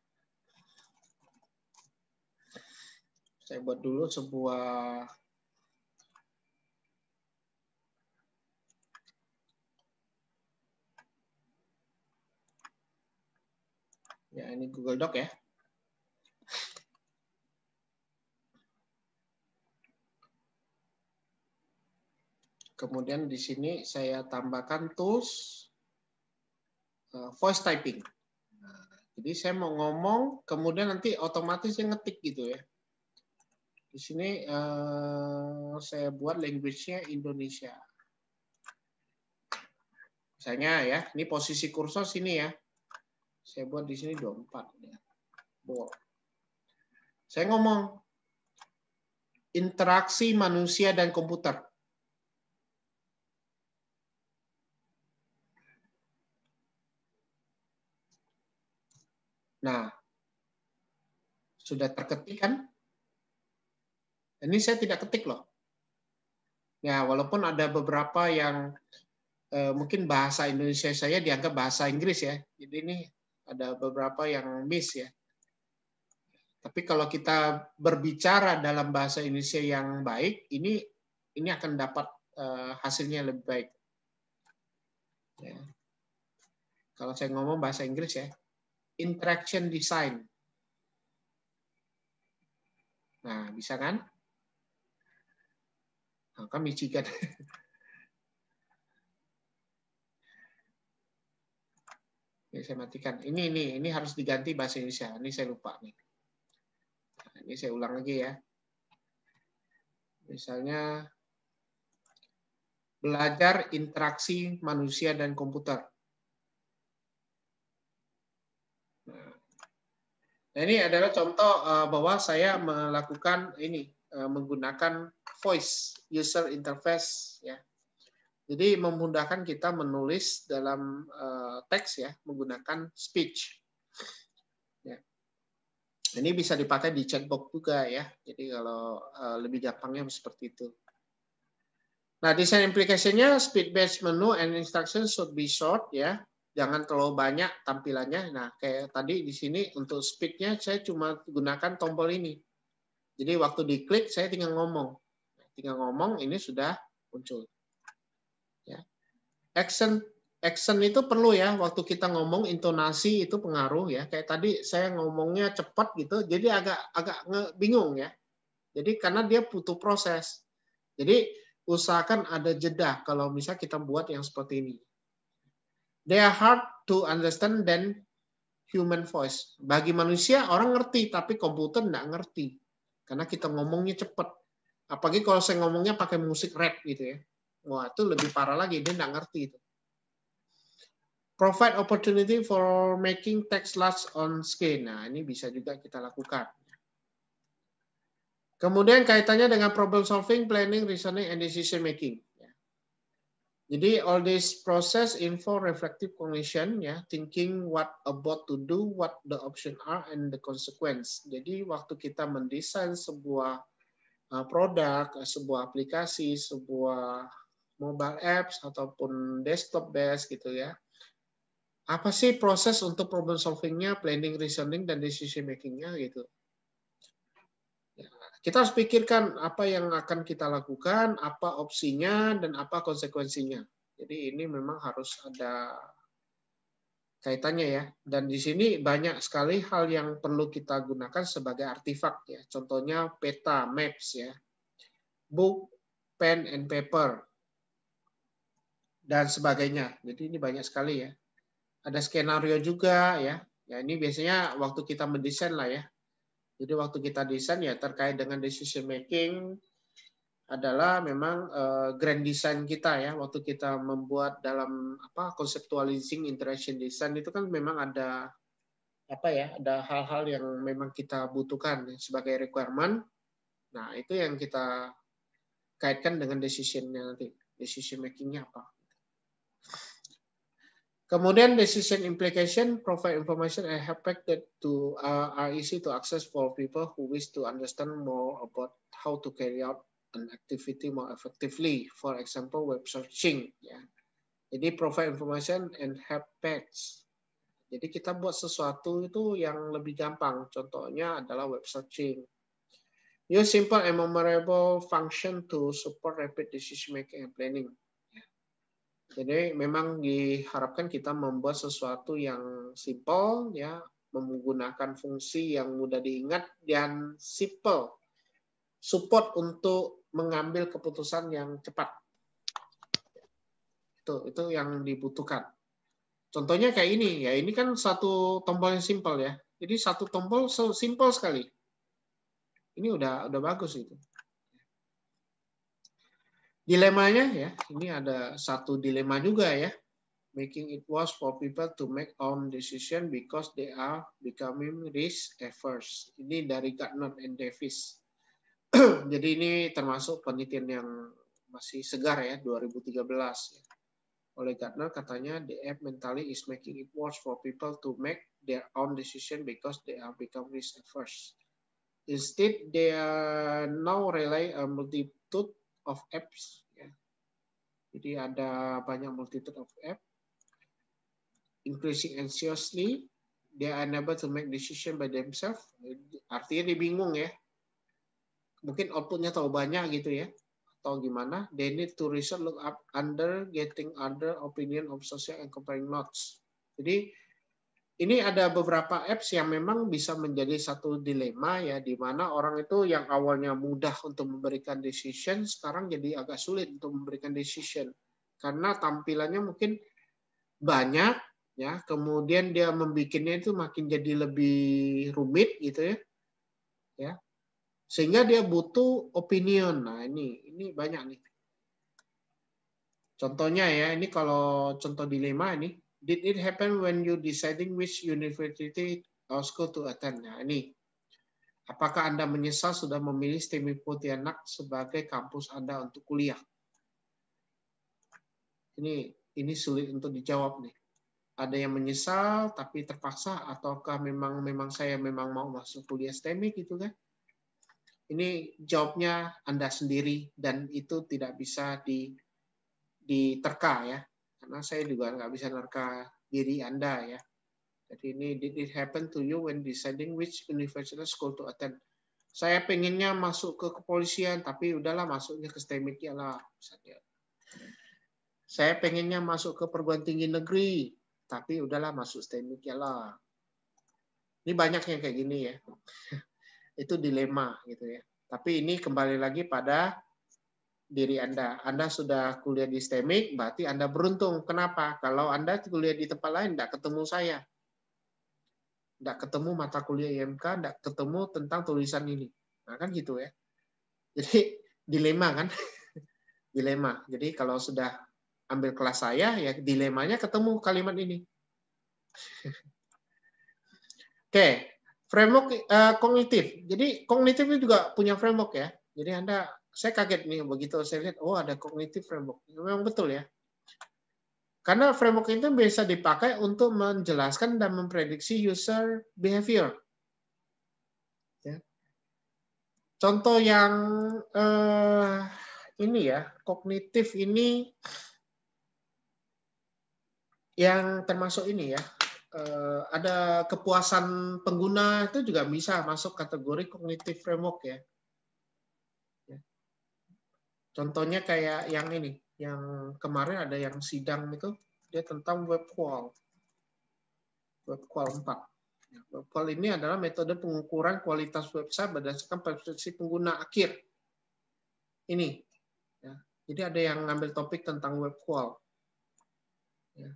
Saya buat dulu sebuah Ya, ini Google Doc ya. Kemudian di sini saya tambahkan tools uh, voice typing. Jadi saya mau ngomong, kemudian nanti otomatis yang ngetik gitu ya. Di sini uh, saya buat language-nya Indonesia. Misalnya ya, ini posisi kursor sini ya. Saya buat di sini 24 ya. Bold. Saya ngomong interaksi manusia dan komputer. Nah, sudah terketik kan? Ini saya tidak ketik loh. Ya, walaupun ada beberapa yang eh, mungkin bahasa Indonesia saya dianggap bahasa Inggris ya. Jadi ini ada beberapa yang miss ya. Tapi kalau kita berbicara dalam bahasa Indonesia yang baik, ini ini akan dapat eh, hasilnya lebih baik. Ya. Kalau saya ngomong bahasa Inggris ya, interaction design. Nah, bisa kan? Nah, kan Michigan. [LAUGHS] Ini saya matikan. Ini ini ini harus diganti bahasa Indonesia. Ini saya lupa nih. Nah, ini saya ulang lagi ya. Misalnya belajar interaksi manusia dan komputer. Nah, ini adalah contoh uh, bahwa saya melakukan ini uh, menggunakan voice user interface ya. Jadi memudahkan kita menulis dalam uh, teks ya menggunakan speech. Ya. Ini bisa dipakai di chatbox juga ya. Jadi kalau lebih gampangnya seperti itu. Nah, desain application-nya speed based menu and instructions should be short ya jangan terlalu banyak tampilannya. Nah, kayak tadi di sini untuk speednya saya cuma gunakan tombol ini. Jadi waktu diklik saya tinggal ngomong. Tinggal ngomong ini sudah muncul. Ya. Action action itu perlu ya waktu kita ngomong intonasi itu pengaruh ya. Kayak tadi saya ngomongnya cepat gitu, jadi agak agak bingung ya. Jadi karena dia butuh proses. Jadi usahakan ada jeda kalau misalnya kita buat yang seperti ini. They are hard to understand than human voice. Bagi manusia orang ngerti, tapi komputer nggak ngerti. Karena kita ngomongnya cepat. Apalagi kalau saya ngomongnya pakai musik rap gitu ya. Wah, itu lebih parah lagi, dia nggak ngerti itu. Provide opportunity for making text large on screen. Nah, ini bisa juga kita lakukan. Kemudian kaitannya dengan problem solving, planning, reasoning, and decision making. Jadi all this process info reflective cognition ya, thinking what about to do, what the option are and the consequence. Jadi waktu kita mendesain sebuah uh, produk, sebuah aplikasi, sebuah mobile apps ataupun desktop based gitu ya. Apa sih proses untuk problem solvingnya, planning, reasoning dan decision makingnya gitu. Kita harus pikirkan apa yang akan kita lakukan, apa opsinya, dan apa konsekuensinya. Jadi ini memang harus ada kaitannya ya. Dan di sini banyak sekali hal yang perlu kita gunakan sebagai artefak ya. Contohnya peta, maps ya. Book, pen and paper dan sebagainya. Jadi ini banyak sekali ya. Ada skenario juga ya. Ya ini biasanya waktu kita mendesain lah ya. Jadi waktu kita desain ya terkait dengan decision making, adalah memang uh, grand design kita ya. Waktu kita membuat dalam apa conceptualizing interaction design itu kan memang ada apa ya ada hal-hal yang memang kita butuhkan sebagai requirement. Nah itu yang kita kaitkan dengan decisionnya nanti. Decision makingnya apa kemudian decision implication provide information and help that to uh, are easy to access for people who wish to understand more about how to carry out an activity more effectively. For example, web searching. Ya. Jadi provide information and help page. Jadi kita buat sesuatu itu yang lebih gampang. Contohnya adalah web searching. Use simple and memorable function to support rapid decision making and planning. Jadi memang diharapkan kita membuat sesuatu yang simple, ya, menggunakan fungsi yang mudah diingat dan simple support untuk mengambil keputusan yang cepat. Itu itu yang dibutuhkan. Contohnya kayak ini ya, ini kan satu tombol yang simpel ya. Jadi satu tombol simpel sekali. Ini udah udah bagus itu. Dilemanya ya, ini ada satu dilema juga ya. Making it worse for people to make own decision because they are becoming risk averse. Ini dari Gardner and Davis. [CLEARS THROAT] Jadi ini termasuk penelitian yang masih segar ya 2013 ya. Oleh Gardner katanya the app mentally is making it worse for people to make their own decision because they are become risk averse. Instead, they are now rely a multitude of apps. Ya. Jadi ada banyak multitude of app. Increasing anxiously, they are unable to make decision by themselves. Artinya dia bingung ya mungkin outputnya terlalu banyak gitu ya atau gimana they need to research look up under getting other opinion of social and comparing notes jadi ini ada beberapa apps yang memang bisa menjadi satu dilema ya di mana orang itu yang awalnya mudah untuk memberikan decision sekarang jadi agak sulit untuk memberikan decision. Karena tampilannya mungkin banyak ya. Kemudian dia membuatnya itu makin jadi lebih rumit gitu ya. Ya. Sehingga dia butuh opinion. Nah, ini ini banyak nih. Contohnya ya, ini kalau contoh dilema ini, did it happen when you deciding which university or school to attend? Nah, ini apakah Anda menyesal sudah memilih STEMI Pontianak sebagai kampus Anda untuk kuliah? Ini ini sulit untuk dijawab nih. Ada yang menyesal tapi terpaksa ataukah memang memang saya memang mau masuk kuliah STEMI gitu kan? Ini jawabnya Anda sendiri dan itu tidak bisa di diterka ya. Karena saya juga nggak bisa nerka diri Anda ya. Jadi ini did it happen to you when deciding which university school to attend? Saya pengennya masuk ke kepolisian, tapi udahlah masuknya ke STEMIK ya lah. Saya pengennya masuk ke perguruan tinggi negeri, tapi udahlah masuk STEMIK ya lah. Ini banyak yang kayak gini ya [LAUGHS] itu dilema gitu ya. Tapi ini kembali lagi pada diri Anda. Anda sudah kuliah di STEMIC, berarti Anda beruntung. Kenapa? Kalau Anda kuliah di tempat lain, tidak ketemu saya. Tidak ketemu mata kuliah IMK, tidak ketemu tentang tulisan ini. Nah, kan gitu ya. Jadi, [LAUGHS] dilema kan? [LAUGHS] dilema. Jadi, kalau sudah ambil kelas saya, ya dilemanya ketemu kalimat ini. [LAUGHS] Oke, framework uh, kognitif. Jadi kognitif itu juga punya framework ya. Jadi Anda saya kaget nih begitu saya lihat oh ada kognitif framework. Memang betul ya. Karena framework itu bisa dipakai untuk menjelaskan dan memprediksi user behavior. Ya. Contoh yang uh, ini ya, kognitif ini yang termasuk ini ya, Eh, ada kepuasan pengguna itu juga bisa masuk kategori cognitive framework ya. Contohnya kayak yang ini, yang kemarin ada yang sidang itu dia tentang web wall. WebQual 4. Ya, WebQual ini adalah metode pengukuran kualitas website berdasarkan persepsi pengguna akhir. Ini. Ya. Jadi ada yang ngambil topik tentang WebQual. Ya.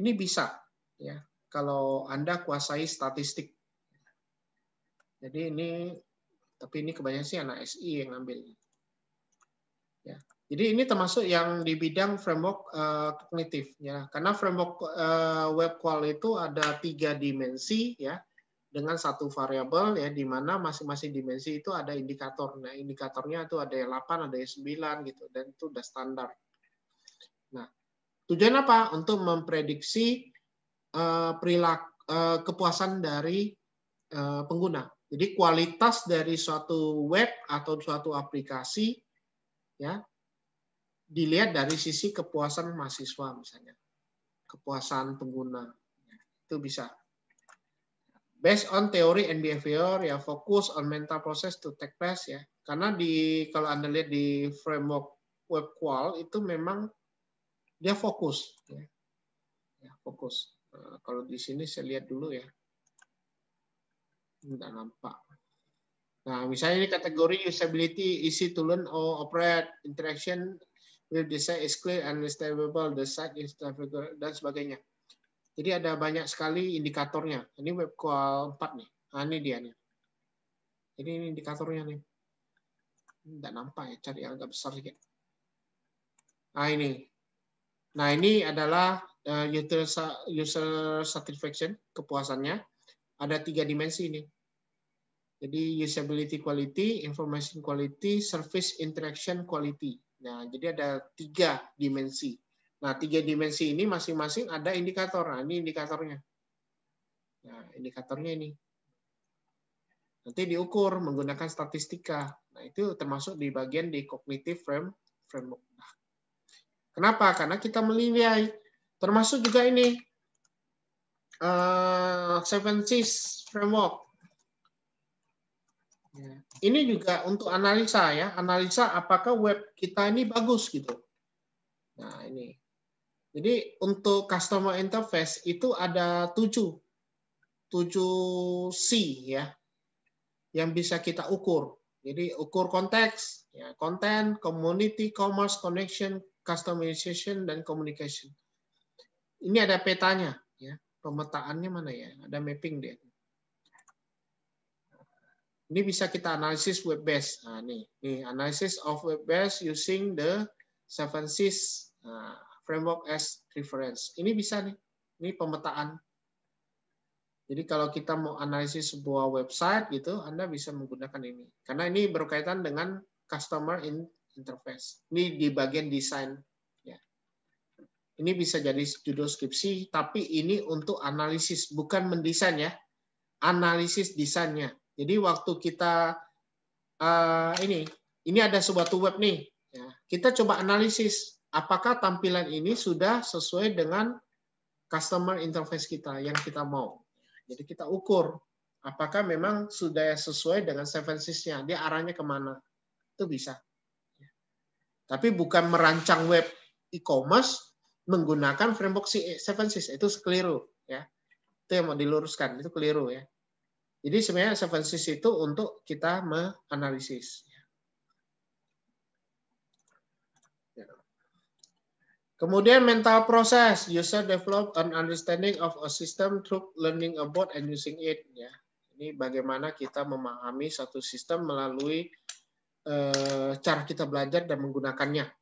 Ini bisa, ya, kalau Anda kuasai statistik. Jadi ini, tapi ini kebanyakan sih anak SI yang ngambil. Ya. Jadi ini termasuk yang di bidang framework uh, kognitif ya, karena framework uh, web qual itu ada tiga dimensi ya, dengan satu variabel ya, di mana masing-masing dimensi itu ada indikator. Nah indikatornya itu ada yang 8, ada yang 9 gitu, dan itu udah standar. Nah tujuan apa? Untuk memprediksi uh, perilaku uh, kepuasan dari uh, pengguna. Jadi kualitas dari suatu web atau suatu aplikasi ya dilihat dari sisi kepuasan mahasiswa misalnya, kepuasan pengguna. Itu bisa. Based on theory and behavior, ya fokus on mental process to take place ya. Karena di kalau Anda lihat di framework web qual itu memang dia fokus ya. ya fokus. Nah, kalau di sini saya lihat dulu ya. Tidak nampak. Nah, misalnya ini kategori usability, easy to learn or operate, interaction, will design is clear, understandable, the site is dan sebagainya. Jadi ada banyak sekali indikatornya. Ini web call 4 nih. Nah, ini dia nih. Jadi ini indikatornya nih. Tidak nampak ya, cari yang agak besar sedikit. Nah ini. Nah ini adalah user, user satisfaction, kepuasannya. Ada tiga dimensi ini. Jadi usability quality, information quality, service interaction quality. Nah, jadi ada tiga dimensi. Nah, tiga dimensi ini masing-masing ada indikator. Nah, ini indikatornya. Nah, indikatornya ini. Nanti diukur menggunakan statistika. Nah, itu termasuk di bagian di cognitive frame framework. Nah, kenapa? Karena kita menilai. Termasuk juga ini uh, seven Cs framework. Ya. Ini juga untuk analisa ya, analisa apakah web kita ini bagus gitu. Nah ini, jadi untuk customer interface itu ada tujuh, tujuh C ya, yang bisa kita ukur. Jadi ukur konteks, ya, content, community, commerce, connection, customization, dan communication. Ini ada petanya, ya, pemetaannya mana ya? Ada mapping deh. Ini bisa kita analisis web base. Nah, nih, nih analysis of web base using the seven Cs nah, framework as reference. Ini bisa nih. Ini pemetaan. Jadi kalau kita mau analisis sebuah website gitu, Anda bisa menggunakan ini. Karena ini berkaitan dengan customer interface. Ini di bagian desain. Ya. Ini bisa jadi judul skripsi, tapi ini untuk analisis, bukan mendesain ya. Analisis desainnya. Jadi waktu kita uh, ini ini ada sebuah web nih, ya, kita coba analisis apakah tampilan ini sudah sesuai dengan customer interface kita yang kita mau. Jadi kita ukur apakah memang sudah sesuai dengan seven nya dia arahnya ke mana. Itu bisa. Tapi bukan merancang web e-commerce menggunakan framework seven cs itu keliru ya. Itu yang mau diluruskan, itu keliru ya. Jadi sebenarnya seven Cs itu untuk kita menganalisis. Ya. Kemudian mental process, user develop an understanding of a system through learning about and using it. Ya, ini bagaimana kita memahami satu sistem melalui uh, cara kita belajar dan menggunakannya.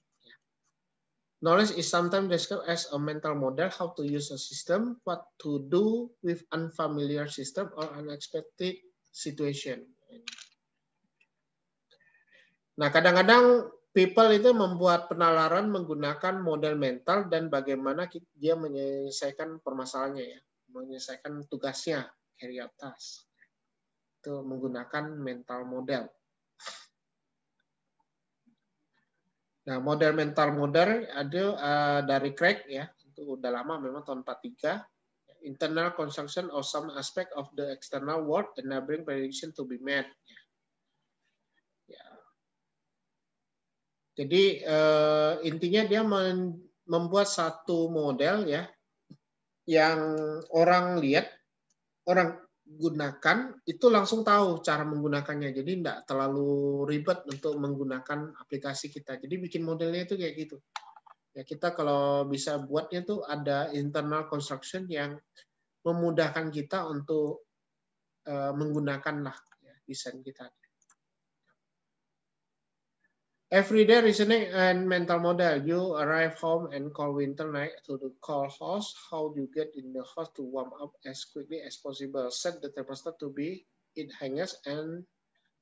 Knowledge is sometimes described as a mental model how to use a system, what to do with unfamiliar system or unexpected situation. Nah, kadang-kadang people itu membuat penalaran menggunakan model mental dan bagaimana dia menyelesaikan permasalahannya ya, menyelesaikan tugasnya, carry out task. Itu menggunakan mental model. Nah, model mental modern ada uh, dari Craig ya, itu udah lama memang tahun 43. Internal construction of some aspect of the external world enabling prediction to be made. Ya. Jadi uh, intinya dia membuat satu model ya yang orang lihat, orang gunakan itu langsung tahu cara menggunakannya. Jadi tidak terlalu ribet untuk menggunakan aplikasi kita. Jadi bikin modelnya itu kayak gitu. Ya kita kalau bisa buatnya tuh ada internal construction yang memudahkan kita untuk uh, menggunakan lah ya, desain kita. Everyday reasoning and mental model. You arrive home and call winter night to the call house. How do you get in the house to warm up as quickly as possible? Set the thermostat to be it hangs and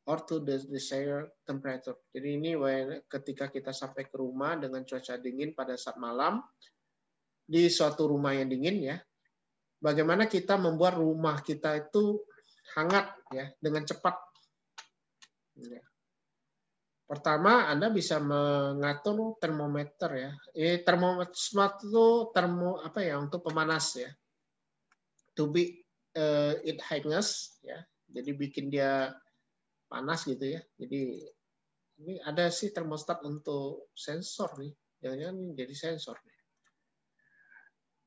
or to the desired temperature. Jadi ini when, ketika kita sampai ke rumah dengan cuaca dingin pada saat malam di suatu rumah yang dingin ya. Bagaimana kita membuat rumah kita itu hangat ya dengan cepat. Ya Pertama, Anda bisa mengatur termometer ya. Eh, termometer smart itu termo apa ya untuk pemanas ya. To be uh, it highness ya. Jadi bikin dia panas gitu ya. Jadi ini ada sih termostat untuk sensor nih. Jangan-jangan jadi sensor nih.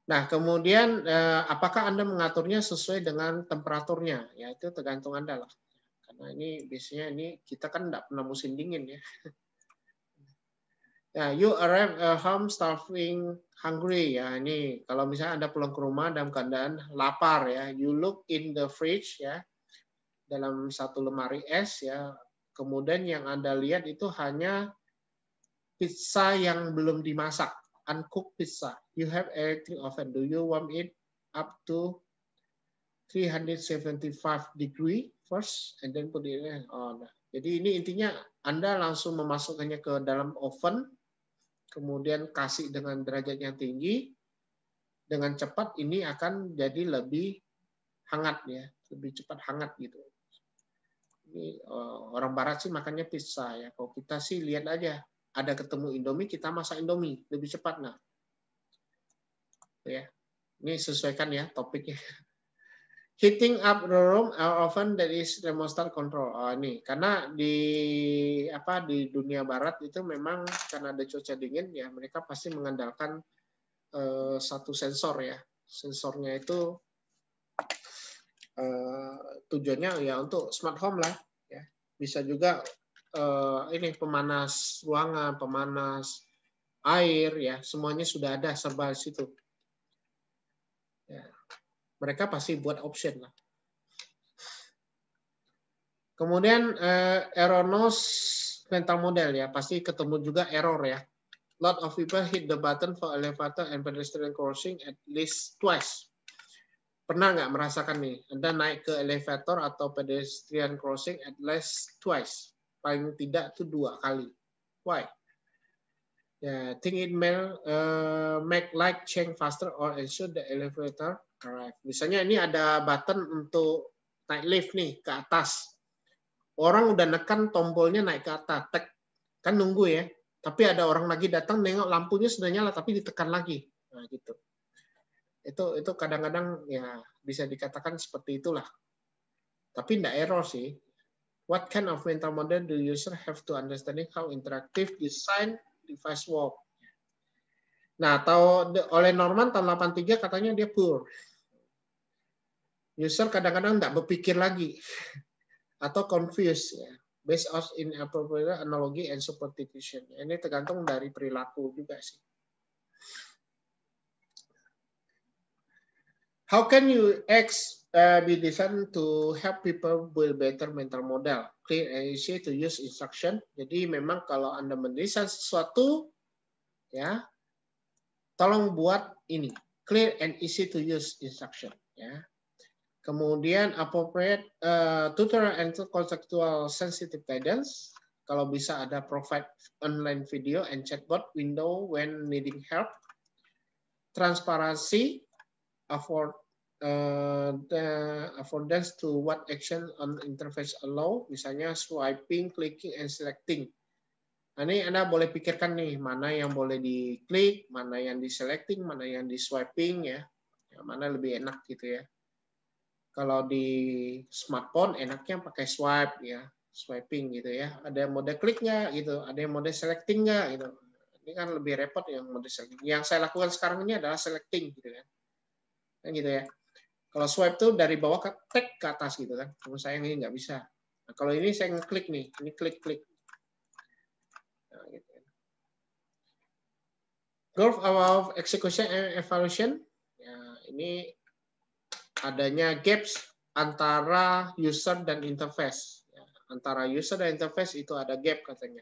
Nah, kemudian eh, apakah Anda mengaturnya sesuai dengan temperaturnya? Ya, itu tergantung Anda lah. Nah ini biasanya ini kita kan tidak pernah musim dingin ya. [LAUGHS] Ya, you arrive at home starving, hungry ya. Ini kalau misalnya Anda pulang ke rumah dalam keadaan lapar ya, you look in the fridge ya, dalam satu lemari es ya. Kemudian yang Anda lihat itu hanya pizza yang belum dimasak, uncooked pizza. You have electric oven. Do you warm it up to 375 degree first and then put it on. Jadi ini intinya Anda langsung memasukkannya ke dalam oven, kemudian kasih dengan derajat yang tinggi, dengan cepat ini akan jadi lebih hangat ya, lebih cepat hangat gitu. Ini eh, orang Barat sih makannya pizza ya. Kalau kita sih lihat aja, ada ketemu Indomie kita masak Indomie lebih cepat nah. Ya, ini sesuaikan ya topiknya heating up the room are often that is thermostat control. Oh, ini karena di apa di dunia barat itu memang karena ada cuaca dingin ya mereka pasti mengandalkan uh, satu sensor ya. Sensornya itu uh, tujuannya ya untuk smart home lah ya. Bisa juga uh, ini pemanas ruangan, pemanas air ya, semuanya sudah ada serba situ. Mereka pasti buat option lah. Kemudian eh, erroneous mental model ya, pasti ketemu juga error ya. Lot of people hit the button for elevator and pedestrian crossing at least twice. Pernah nggak merasakan nih, Anda naik ke elevator atau pedestrian crossing at least twice. Paling tidak itu dua kali. Why? Yeah, think it may uh, make light change faster or ensure the elevator arrive. Misalnya ini ada button untuk naik lift nih ke atas. Orang udah nekan tombolnya naik ke atas, tek kan nunggu ya. Tapi ada orang lagi datang nengok lampunya sudah nyala tapi ditekan lagi. Nah, gitu. Itu itu kadang-kadang ya bisa dikatakan seperti itulah. Tapi tidak error sih. What kind of mental model do user have to understanding how interactive design device work? Nah, atau oleh Norman tahun 83 katanya dia poor user kadang-kadang tidak berpikir lagi [LAUGHS] atau confused ya based on inappropriate analogy and superstition. Ini tergantung dari perilaku juga sih. How can you X uh, be designed to help people build better mental model? Clear and easy to use instruction. Jadi memang kalau Anda mendesain sesuatu, ya, tolong buat ini clear and easy to use instruction. Ya, Kemudian appropriate uh, tutorial and conceptual sensitive guidance. Kalau bisa ada provide online video and chatbot window when needing help. Transparansi, afford uh, the affordance to what action on interface allow, misalnya swiping, clicking, and selecting. Nah, ini Anda boleh pikirkan nih, mana yang boleh diklik, mana yang di selecting, mana yang di swiping ya. Yang mana lebih enak gitu ya kalau di smartphone enaknya pakai swipe ya swiping gitu ya ada mode klik nggak gitu ada yang mode selecting nggak gitu ini kan lebih repot yang mode selecting yang saya lakukan sekarang ini adalah selecting gitu kan Kan gitu ya. Kalau swipe tuh dari bawah ke tag ke atas gitu kan. Kalau saya ini nggak bisa. Nah, kalau ini saya ngeklik nih, ini klik-klik. Growth of execution and evaluation. Ya, ini adanya gaps antara user dan interface. Ya, antara user dan interface itu ada gap katanya.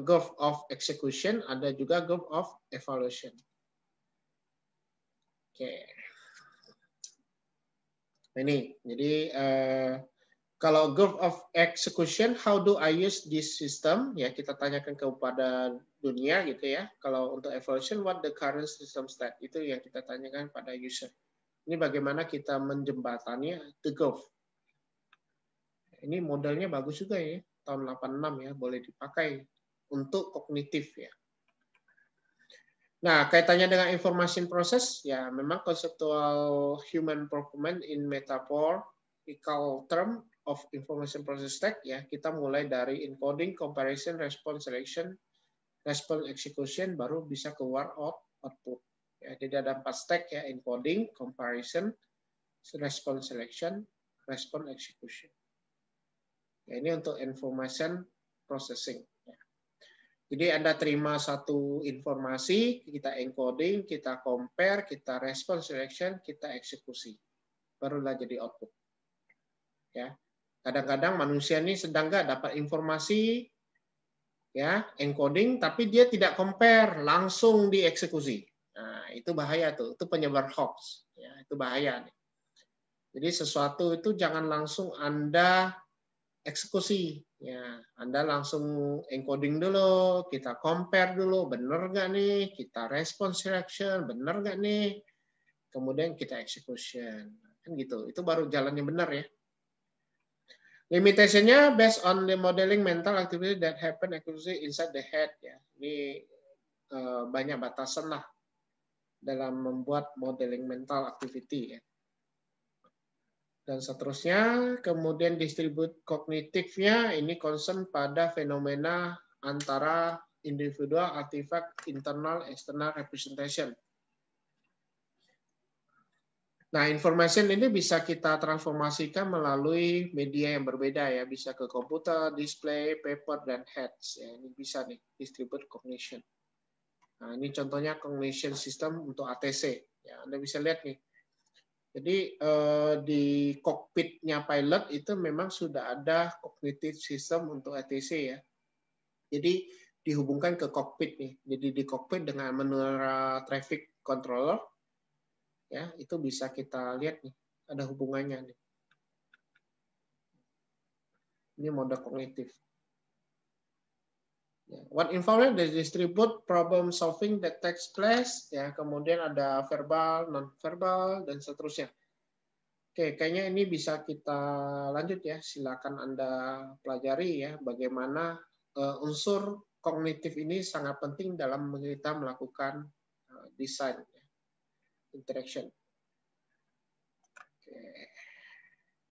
Growth of execution, ada juga growth of evaluation. Oke. Okay. Ini, jadi uh, kalau growth of execution, how do I use this system? Ya, kita tanyakan kepada dunia gitu ya. Kalau untuk evaluation, what the current system state? Itu yang kita tanyakan pada user. Ini bagaimana kita menjembatani the growth. Ini modelnya bagus juga ya, tahun 86 ya, boleh dipakai untuk kognitif ya. Nah, kaitannya dengan information process, ya memang konseptual human performance in metaphor equal term of information process stack ya kita mulai dari encoding, comparison, response selection, response execution baru bisa keluar out output. Ya, jadi ada empat stack ya encoding, comparison, response selection, response execution. Ya, ini untuk information processing. Jadi Anda terima satu informasi, kita encoding, kita compare, kita response selection, kita eksekusi. Barulah jadi output. Ya. Kadang-kadang manusia ini sedang nggak dapat informasi ya encoding tapi dia tidak compare langsung dieksekusi. Nah, itu bahaya tuh, itu penyebar hoax. Ya, itu bahaya nih. Jadi sesuatu itu jangan langsung Anda eksekusi. Ya, Anda langsung encoding dulu, kita compare dulu, benar nggak nih? Kita response selection, benar nggak nih? Kemudian kita execution. Kan gitu. Itu baru jalannya benar ya. Limitationnya based on the modeling mental activity that happen actually inside the head ya. Ini uh, banyak batasan lah dalam membuat modeling mental activity ya dan seterusnya. Kemudian distribut kognitifnya ini concern pada fenomena antara individual, artifact, internal, external representation. Nah, information ini bisa kita transformasikan melalui media yang berbeda ya, bisa ke komputer, display, paper, dan heads. Ya, ini bisa nih distribute cognition. Nah, ini contohnya cognition system untuk ATC. Ya, Anda bisa lihat nih, jadi eh, di kokpitnya pilot itu memang sudah ada cognitive system untuk ATC ya. Jadi dihubungkan ke kokpit nih. Jadi di kokpit dengan menara traffic controller ya itu bisa kita lihat nih ada hubungannya nih. Ini mode kognitif. Ya, what involved the distribute problem solving that takes place ya kemudian ada verbal non verbal dan seterusnya oke kayaknya ini bisa kita lanjut ya silakan anda pelajari ya bagaimana uh, unsur kognitif ini sangat penting dalam kita melakukan uh, desain. Interaction. Oke